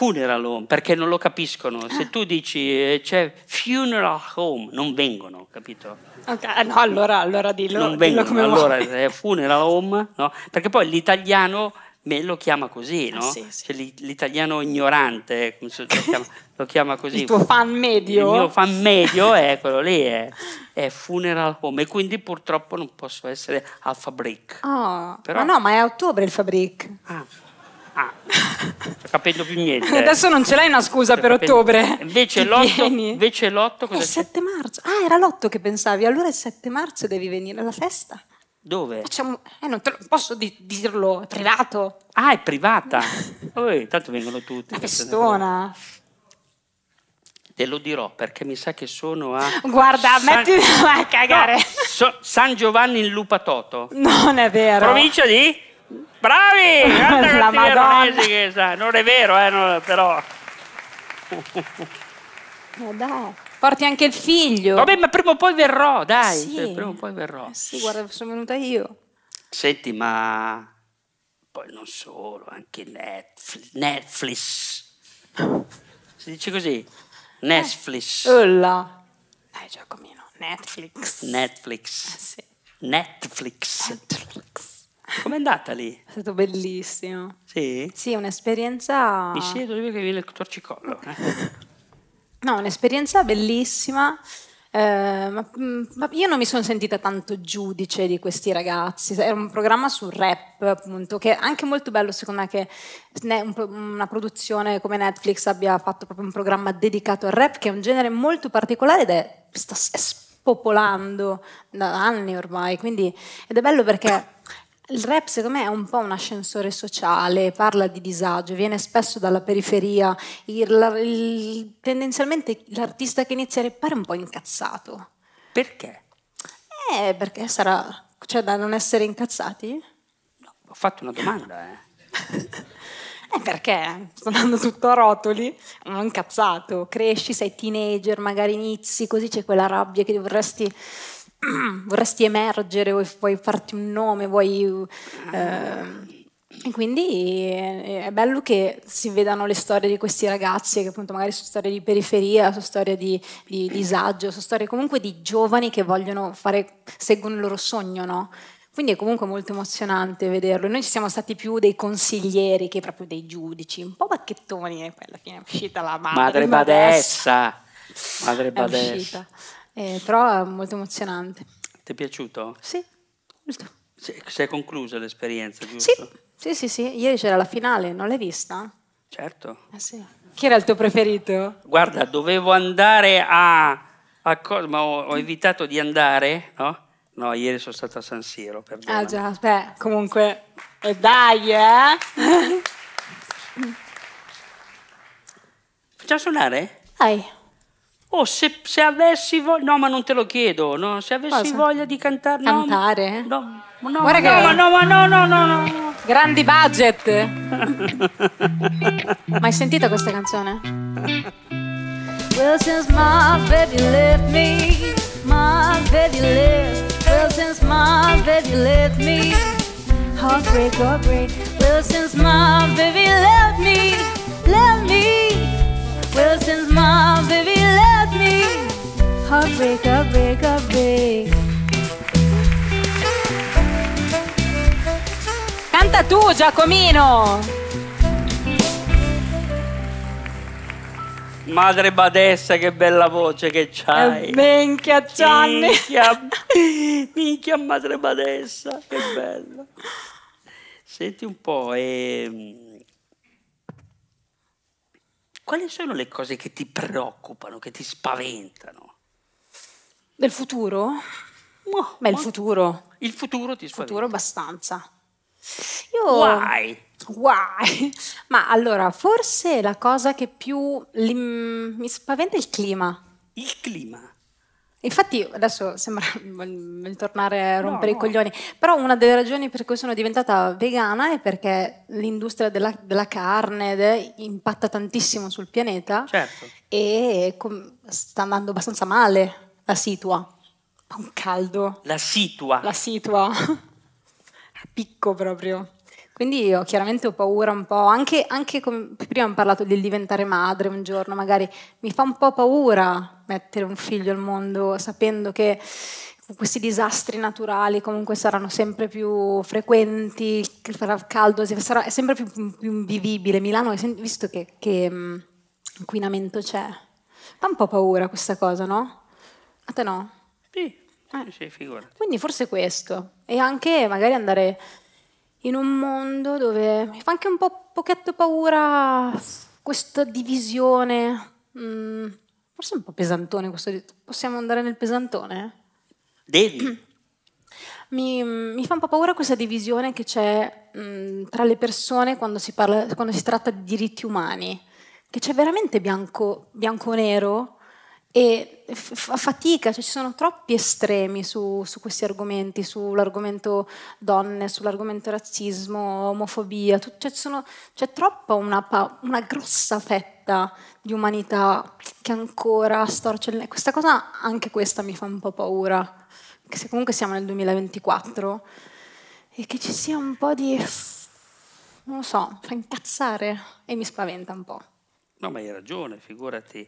Funeral home, perché non lo capiscono. Se tu dici eh, c'è funeral home, non vengono, capito? Ok, no, allora, allora dillo, non dillo vengono. come allora vuoi. è funeral home, no? Perché poi l'italiano me lo chiama così, no? Ah, sì, sì. Cioè, l'i- l'italiano ignorante, lo chiama, lo chiama così. Il tuo fan medio. Il mio fan medio è quello lì, è, è funeral home. E quindi purtroppo non posso essere al Fabric. Ah, Però- Ma no, ma è a ottobre il Fabric. Ah, ah, non sto capendo più niente. Adesso non ce l'hai una scusa per Capendo- ottobre. Invece Ti l'otto, vieni. invece l'otto È cosa il c'è? 7 marzo. Ah, era l'8 che pensavi. Allora il 7 marzo devi venire alla festa. Dove? Facciamo... Eh, non te lo posso di- dirlo, è privato. Ah, è privata. Oh, tanto vengono tutti. Una festona. Te lo dirò perché mi sa che sono a. Guarda, San- metti a cagare. No, so- San Giovanni in Lupatoto. Non è vero. Provincia di? Bravi! Guarda La Madonna. che sa. Non è vero, eh, no, però. Eh, dai. Porti anche il figlio. Vabbè, ma prima o poi verrò, dai. Sì. cioè, prima o poi verrò. Eh sì, guarda, sono venuta io. Senti, ma poi non solo, anche Netflix. Netflix. Si dice così? Netflix. Ulla. Dai, Giacomino. Netflix. Netflix. Sì. Netflix. Netflix. Com'è andata lì? È stato bellissimo. Sì? Sì, un'esperienza... Mi siedo lì che viene il torcicollo. eh. No, un'esperienza bellissima. eh, ma, mm, ma io non mi sono sentita tanto giudice di questi ragazzi. Era un programma sul rap, appunto, che è anche molto bello, secondo me, che una produzione come Netflix abbia fatto proprio un programma dedicato al rap, che è un genere molto particolare ed è, sta spopolando da anni ormai. Quindi, ed è bello perché il rap secondo me è un po' un ascensore sociale, parla di disagio, viene spesso dalla periferia, il- il- tendenzialmente l'artista che inizia a rappare è un po' incazzato. Perché? Eh, perché sarà Cioè da non essere incazzati? Ho fatto una domanda, eh. Eh perché sto andando tutto a rotoli, non incazzato, cresci, sei teenager, magari inizi, così c'è quella rabbia che vorresti, vorresti emergere, vuoi, vuoi, farti un nome, vuoi... Eh, e quindi è bello che si vedano le storie di questi ragazzi, che appunto magari sono storie di periferia, sono storie di, di disagio, sono storie comunque di giovani che vogliono fare, seguono il loro sogno, no? Quindi è comunque molto emozionante vederlo. Noi ci siamo stati più dei consiglieri che proprio dei giudici, un po' bacchettoni, e poi alla fine è uscita la madre, madre badessa. Madre badessa. Eh, però è molto emozionante. Ti è piaciuto? Sì, molto. Si è conclusa l'esperienza, giusto? Sì, sì, sì, sì. Ieri c'era la finale, non l'hai vista? Certo. Eh sì. Chi era il tuo preferito? Guarda, dovevo andare a... a ma ho, ho evitato di andare, no? No, ieri sono stato a San Siro, perdona. Ah già, beh, comunque, e dai, eh! Facciamo suonare? Dai. Oh, se, se avessi voglia... No, ma non te lo chiedo, no? Se avessi Cosa? voglia di cantare... Cantare? No, no, Guarda no, che- no, no, no, no, no, no. Grandi budget! Mai sentita questa canzone? Well, since my baby left me, my baby left. Well, since my baby left me, heartbreak, heartbreak. Well, since my baby left me, left me. Well, since my baby left me, heartbreak, heartbreak, heartbreak. Canta tu, Giacomino! Madre badessa, che bella voce che c'hai. Eh, minchia, Gianni! Minchia, minchia madre badessa, che bello. Senti un po', ehm, quali sono le cose che ti preoccupano, che ti spaventano? Del futuro? Mo- Beh, il futuro. il futuro ti Il spaventa. futuro abbastanza. Io... Why? Why? Ma allora, forse la cosa che più lim- mi spaventa è il clima. Il clima. Infatti adesso sembra tornare a rompere No, i coglioni, però una delle ragioni per cui sono diventata vegana è perché l'industria della, della carne de- impatta tantissimo sul pianeta Certo. e com- sta andando abbastanza male la situa. Fa un caldo, La situa. la situa a picco proprio. Quindi io chiaramente ho paura un po', anche, anche come prima abbiamo parlato di diventare madre un giorno, magari mi fa un po' paura mettere un figlio al mondo sapendo che questi disastri naturali comunque saranno sempre più frequenti, che farà caldo, sarà, è sempre più, più invivibile. Milano, visto che, che mh, inquinamento c'è, fa un po' paura questa cosa, no? A te no? Sì, sì, figurati. Quindi forse questo. E anche magari andare in un mondo dove mi fa anche un po' pochetto paura questa divisione. mm, forse è un po' pesantone questo. Possiamo andare nel pesantone? Devi. Mi, mi fa un po' paura questa divisione che c'è mm, tra le persone quando si, parla, quando si tratta di diritti umani, che c'è veramente bianco- bianco-nero e fa fatica, cioè ci sono troppi estremi su, su questi argomenti, sull'argomento donne, sull'argomento razzismo, omofobia, tu- cioè ci sono- c'è troppa una, una grossa fetta di umanità che ancora storce il Questa cosa, anche questa mi fa un po' paura che se comunque siamo nel 2024 e che ci sia un po' di non lo so, fa incazzare e mi spaventa un po'. No, ma hai ragione, figurati.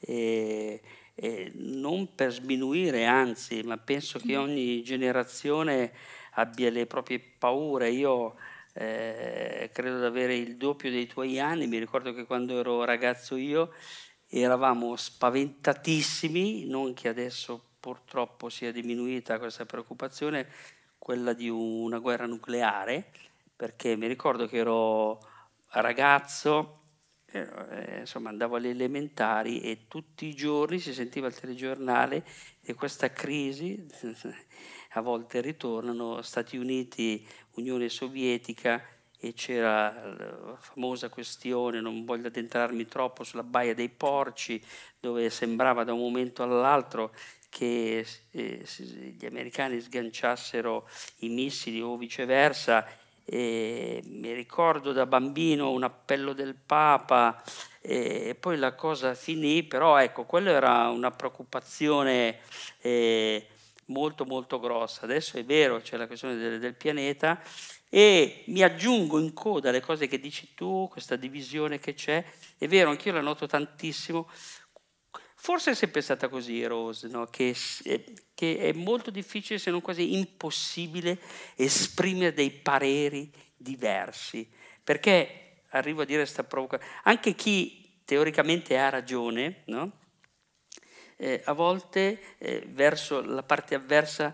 E, e non per sminuire, anzi, ma penso che ogni generazione abbia le proprie paure. Io eh, credo di avere il doppio dei tuoi anni. Mi ricordo che quando ero ragazzo io eravamo spaventatissimi, non che adesso purtroppo sia diminuita questa preoccupazione, quella di una guerra nucleare, perché mi ricordo che ero ragazzo eh, insomma andavo alle elementari e tutti i giorni si sentiva il telegiornale e questa crisi a volte ritornano Stati Uniti, Unione Sovietica e c'era la famosa questione, non voglio addentrarmi troppo, sulla baia dei porci dove sembrava da un momento all'altro che eh, gli americani sganciassero i missili o viceversa. E mi ricordo da bambino un appello del Papa e poi la cosa finì, però ecco, quello era una preoccupazione eh, molto molto grossa. Adesso è vero, c'è la questione del, del pianeta e mi aggiungo in coda alle cose che dici tu, questa divisione che c'è, è vero, anch'io la noto tantissimo. Forse è sempre stata così, Rose, no? che, che, è molto difficile, se non quasi impossibile, esprimere dei pareri diversi, perché arrivo a dire questa provocazione, anche chi teoricamente ha ragione, no? eh, a volte eh, verso la parte avversa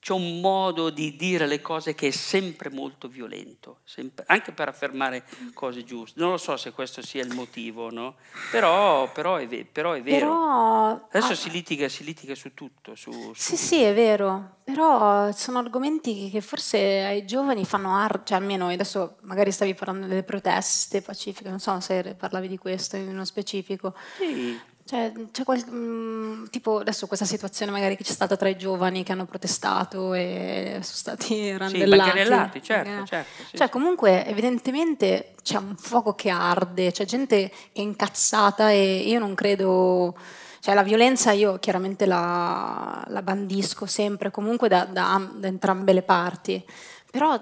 c'è un modo di dire le cose che è sempre molto violento, sempre, anche per affermare cose giuste. Non lo so se questo sia il motivo, no? però, però, è, però, è, vero. Però, Adesso ah, si, litiga, si, litiga, su tutto. Su, su... Sì, sì, è vero, però sono argomenti che forse ai giovani fanno arte, cioè almeno adesso magari stavi parlando delle proteste pacifiche, non so se parlavi di questo in uno specifico. Sì. Cioè, c'è qual- mh, mm, tipo adesso questa situazione magari che c'è stata tra i giovani che hanno protestato e sono stati randellati. Sì, certo, certo. Sì, cioè, sì. comunque, evidentemente c'è un fuoco che arde, c'è gente che è incazzata e io non credo... Cioè, la violenza io chiaramente la, la bandisco sempre, comunque da, da, da entrambe le parti, però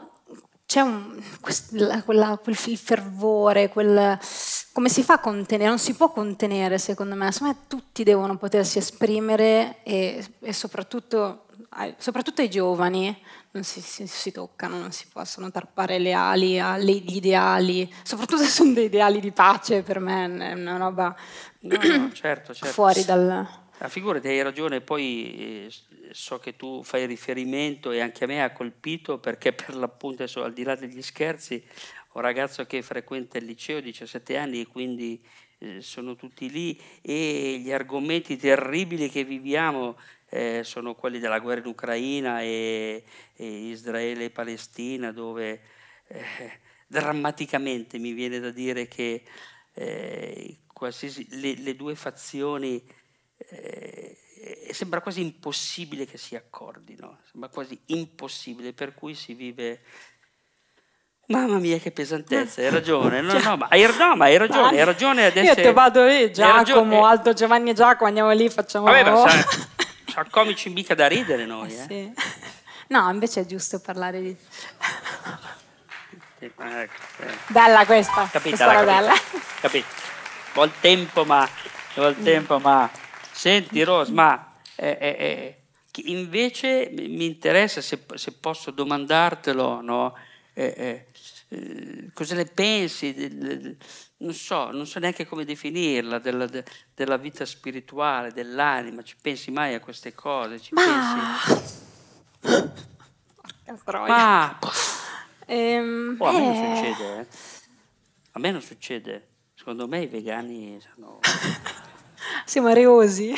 c'è un, quella, quella, quel fervore, quel, come si fa a contenere? Non si può contenere secondo me, secondo me tutti devono potersi esprimere e, e soprattutto, soprattutto, ai giovani non si, si, si, toccano, non si possono tarpare le ali agli ideali, soprattutto se sono dei ideali di pace per me è una roba no, no, certo, certo. fuori dal... Ah, figurati, hai ragione, poi eh, so che tu fai riferimento e anche a me ha colpito perché per l'appunto, adesso, al di là degli scherzi, un ragazzo che frequenta il liceo, 17 anni, e quindi eh, sono tutti lì e gli argomenti terribili che viviamo eh, sono quelli della guerra in Ucraina e, e Israele e Palestina, dove eh, drammaticamente mi viene da dire che eh, le, le due fazioni eh, sembra quasi impossibile che si accordino, sembra quasi impossibile, per cui si vive... Mamma mia che pesantezza, hai ragione, no, no, ma hai, no, ma hai ragione, hai ragione adesso... Io te vado lì, Giacomo, Alto Giovanni e Giacomo, andiamo lì, facciamo... Vabbè, ma sa, sa comici mica da ridere noi, eh? Sì. No, invece è giusto parlare di... Ecco, eh. Bella questa, capita, questa era bella. Capito, vuol tempo ma, vuol tempo ma... Senti Ros, ma eh, eh, eh invece mi interessa se, se posso domandartelo, no? Eh, eh, cosa ne pensi? non so, non so neanche come definirla, della, de, della vita spirituale, dell'anima, ci pensi mai a queste cose? Ci ma... pensi? Ma... Ehm, oh, a me non succede, eh. A me non succede. Secondo me i vegani sono... siamo areosi.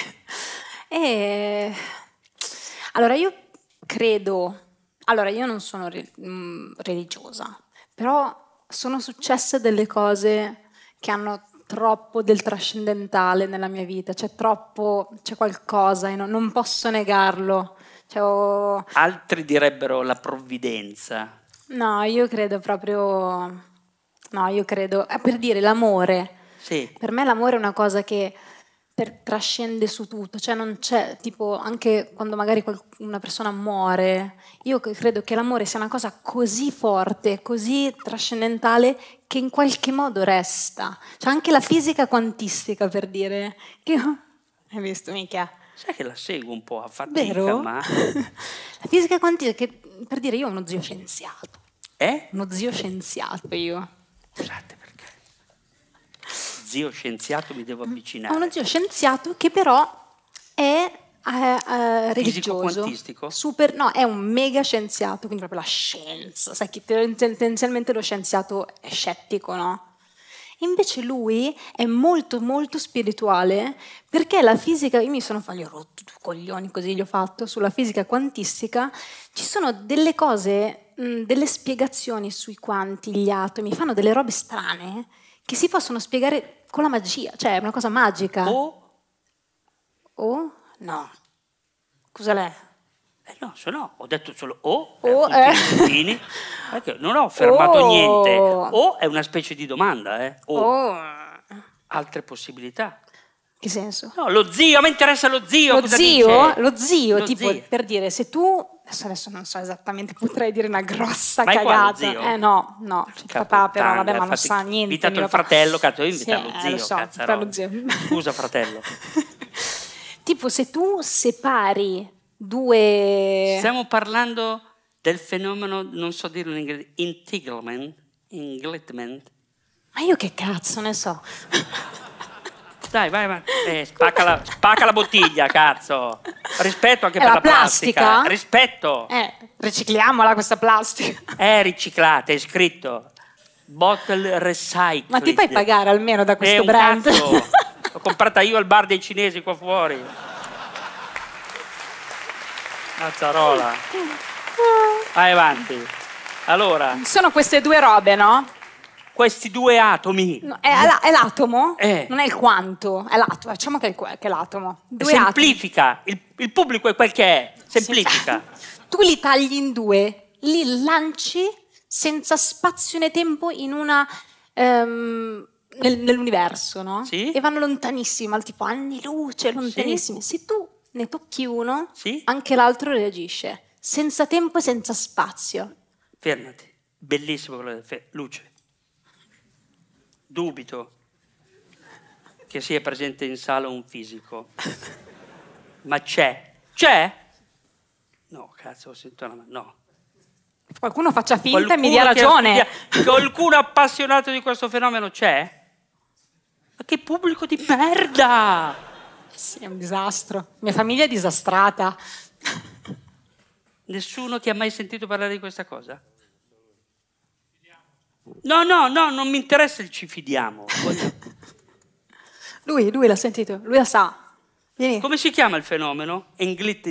E... Allora io credo, allora io non sono re- mm, religiosa, però sono successe delle cose che hanno troppo del trascendentale nella mia vita, c'è troppo, c'è qualcosa, non, non posso negarlo. Cioè, ho... Altri direbbero la provvidenza. No, io credo proprio, no, io credo, eh, per dire l'amore. Sì. Per me l'amore è una cosa che per, trascende su tutto, cioè non c'è, tipo anche quando magari una persona muore, io credo che l'amore sia una cosa così forte, così trascendentale che in qualche modo resta. Cioè anche la fisica quantistica per dire che hai visto mica? Sai che la seguo un po' a fatica, Vero? ma... la fisica quantistica, che, per dire io ho uno zio scienziato. Eh? Uno zio scienziato io. Scusate, zio scienziato mi devo avvicinare. Ho uno zio scienziato che però è eh, eh, religioso. quantistico? Super, no, è un mega scienziato, quindi proprio la scienza. Sai che tendenzialmente lo scienziato è scettico, no? Invece lui è molto molto spirituale perché la fisica, io mi sono fatto, gli ho rotto due coglioni così gli ho fatto, sulla fisica quantistica ci sono delle cose, mh, delle spiegazioni sui quanti, gli atomi, fanno delle robe strane che si possono spiegare con la magia, cioè è una cosa magica. O, o No. Cosa l'è? Eh no, se no, ho detto solo o, O, eh, eh. puntini, perché non ho fermato Oh. niente. O è una specie di domanda, eh? O Oh. altre possibilità. Che senso? No, lo zio, a me interessa lo zio. Lo zio, lo zio, Lo tipo zio. per dire se tu adesso, adesso non so esattamente, potrei dire una grossa qua lo cagata. zio? Eh no, no, c'è il papà però vabbè, ma non sa niente. Invitato il fratello, cazzo, io Sì, invitato lo eh, zio. lo so, cazzarò. invita lo zio. Scusa, fratello. tipo se tu separi due Stiamo parlando del fenomeno, non so dirlo in inglese, entanglement, engagement. Ma io che cazzo ne so? Dai, vai, vai. Eh, spacca, la, spacca la bottiglia, cazzo. Rispetto anche È per la la plastica. plastica? Rispetto. Eh, ricicliamola questa plastica. È riciclata, è scritto. Bottle recycled. Ma ti fai pagare almeno da È questo un brand? cazzo. L'ho comprata io al bar dei cinesi qua fuori. Mazzarola. Vai avanti. Allora, Sono queste due robe, no? Questi due atomi. No, È, è l'atomo? Eh. Non è il quanto, è l'atomo. Facciamo che che è l'atomo. Due semplifica. Il, il pubblico è quel che è. Semplifica. atomi. Tu li tagli in due, li lanci senza spazio né tempo in una. ehm, nel- nell'universo, no? Sì. E vanno lontanissimi, al tipo anni luce, lontanissimi. Se tu ne tocchi uno, Sì. anche l'altro reagisce. Senza tempo e senza spazio. Fermati. Bellissimo quello del fe- luce. Dubito che sia presente in sala un fisico. Ma c'è. C'è? No, cazzo, ho sentito una mano. No. Qualcuno faccia finta e mi Qualcuno dia ragione. studia- Qualcuno appassionato di questo fenomeno c'è? Ma che pubblico di merda! Sì, è un disastro. Mia famiglia è disastrata. Nessuno che ha mai sentito parlare di questa cosa? No, no, no, non mi interessa il ci fidiamo. Lui, lui l'ha sentito, lui la sa. Vieni. Come si chiama il fenomeno? Englit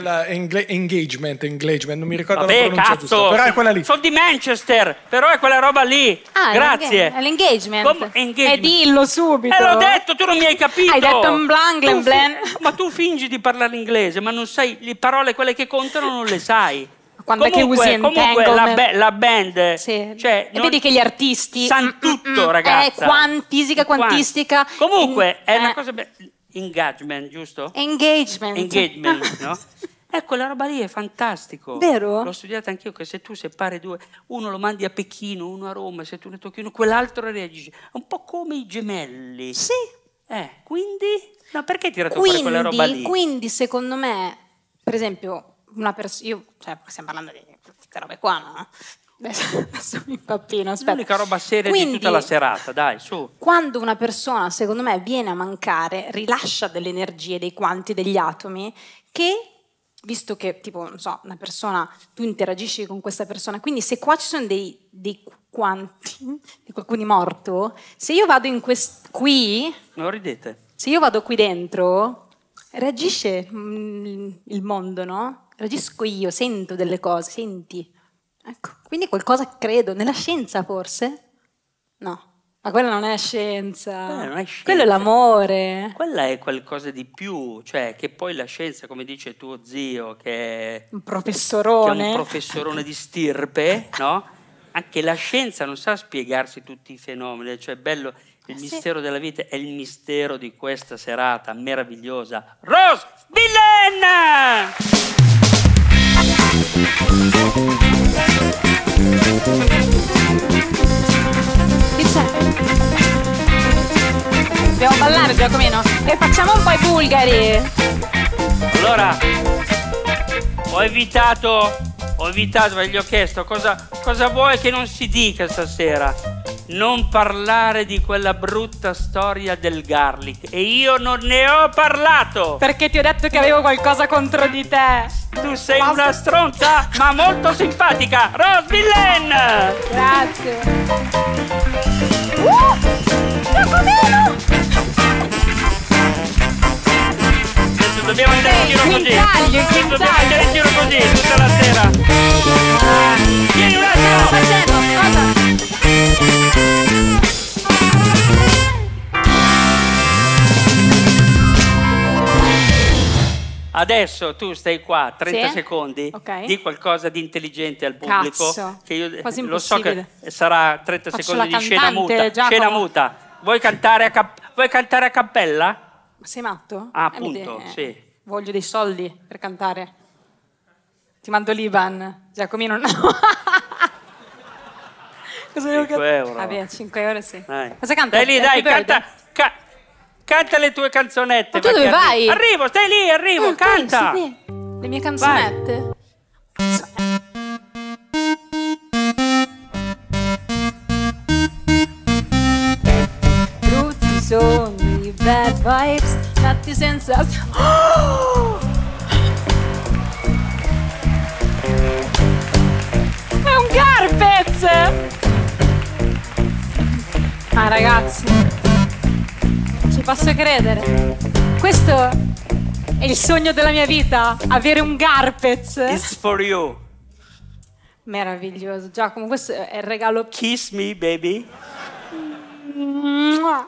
la engle- engagement, engagement, non mi ricordo la Vabbè, pronuncia giusta, cazzo! però è quella lì. Sono di Manchester, però è quella roba lì. Ah, Grazie. è l'engagement. Come- engagement. E dillo subito. Eh, l'ho detto, tu non mi hai capito. Hai detto un blan, fi-. Ma tu fingi di parlare inglese, ma non sai, le parole, quelle che contano, non le sai. Quando è che comunque, usi comunque la, ba- la band, Sì. cioè, e non- vedi che gli artisti sanno mm, mm, tutto, mm, ragazza. È quan- fisica Quan- quantistica. Comunque, in- è una eh, cosa... be- Engagement, giusto? Engagement. Engagement, no? Eh, quella roba lì è fantastico. Vero? L'ho studiata anch'io, che se tu separi due, uno lo mandi a Pechino, uno a Roma, se tu ne tocchi uno, quell'altro reagisce. È un po' come i gemelli. Sì. Eh, quindi? No, perché hai tirato fuori quella roba lì? Quindi, secondo me, per esempio, una persona. Io, cioè, stiamo parlando di queste robe qua, no? Adesso, adesso mi impappino, aspetta. L'unica roba seria Quindi, di tutta la serata, dai, su. Quando una persona, secondo me, viene a mancare, rilascia delle energie, dei quanti, degli atomi, che, visto che, tipo, non so, una persona, tu interagisci con questa persona, quindi se qua ci sono dei, dei quanti, di qualcuno morto, se io vado in quest- qui, Non ridete. se io vado qui dentro, reagisce mm, il mondo, no? Reagisco io, sento delle cose, senti. Ecco, quindi qualcosa credo, nella scienza forse? No, ma quella non è scienza. Quella non è scienza. Quello è l'amore. Quella è qualcosa di più, cioè che poi la scienza, come dice tuo zio, che è, Un che è professorone. un professorone di stirpe, no? Anche la scienza non sa spiegarsi tutti i fenomeni, cioè bello, il Eh sì. mistero della vita è il mistero di questa serata meravigliosa. Rose Villain! Chi c'è? Dobbiamo ballare, Giacomino. E facciamo un po' i bulgari. Allora, ho evitato, ho evitato, ve gli ho chiesto cosa, cosa vuoi che non si dica stasera? Non parlare di quella brutta storia del garlic. E io non ne ho parlato! Perché ti ho detto che avevo qualcosa contro di te. Tu sei una stronza, ma molto simpatica! Rose Villain! Grazie. Uh! Giacomino! Adesso dobbiamo andare in giro così. il Dobbiamo andare in giro così tutta la sera. Vieni un attimo! Adesso tu stai qua 30 Sì? secondi, Ok. di qualcosa di intelligente al pubblico. Cazzo, che io quasi lo so che sarà 30 Faccio secondi di scena cantante, muta. Giacomo. Scena muta. Vuoi cantare a, cap- vuoi cantare a cappella? Ma sei matto? Ah, Eh, appunto, de- sì. Voglio dei soldi per cantare. Ti mando l'Iban. Giacomino no. Cosa devo 5 cantare? euro. Vabbè, 5 euro sì. Dai. Cosa canta? Stai lì, dai, canta, ca- canta le tue canzonette. Ma tu dove vai? Arrivo, stai lì, arrivo, Ah, canta. Le mie canzonette. Brutti sogni, bad vibes, natti senza... Oh! È un Garpez! Ah ragazzi, ci posso credere. Questo è il sogno della mia vita, avere un Garpez. It's for you. Meraviglioso. Giacomo, questo è il regalo. Kiss me, baby. Un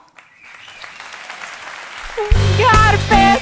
Garpez.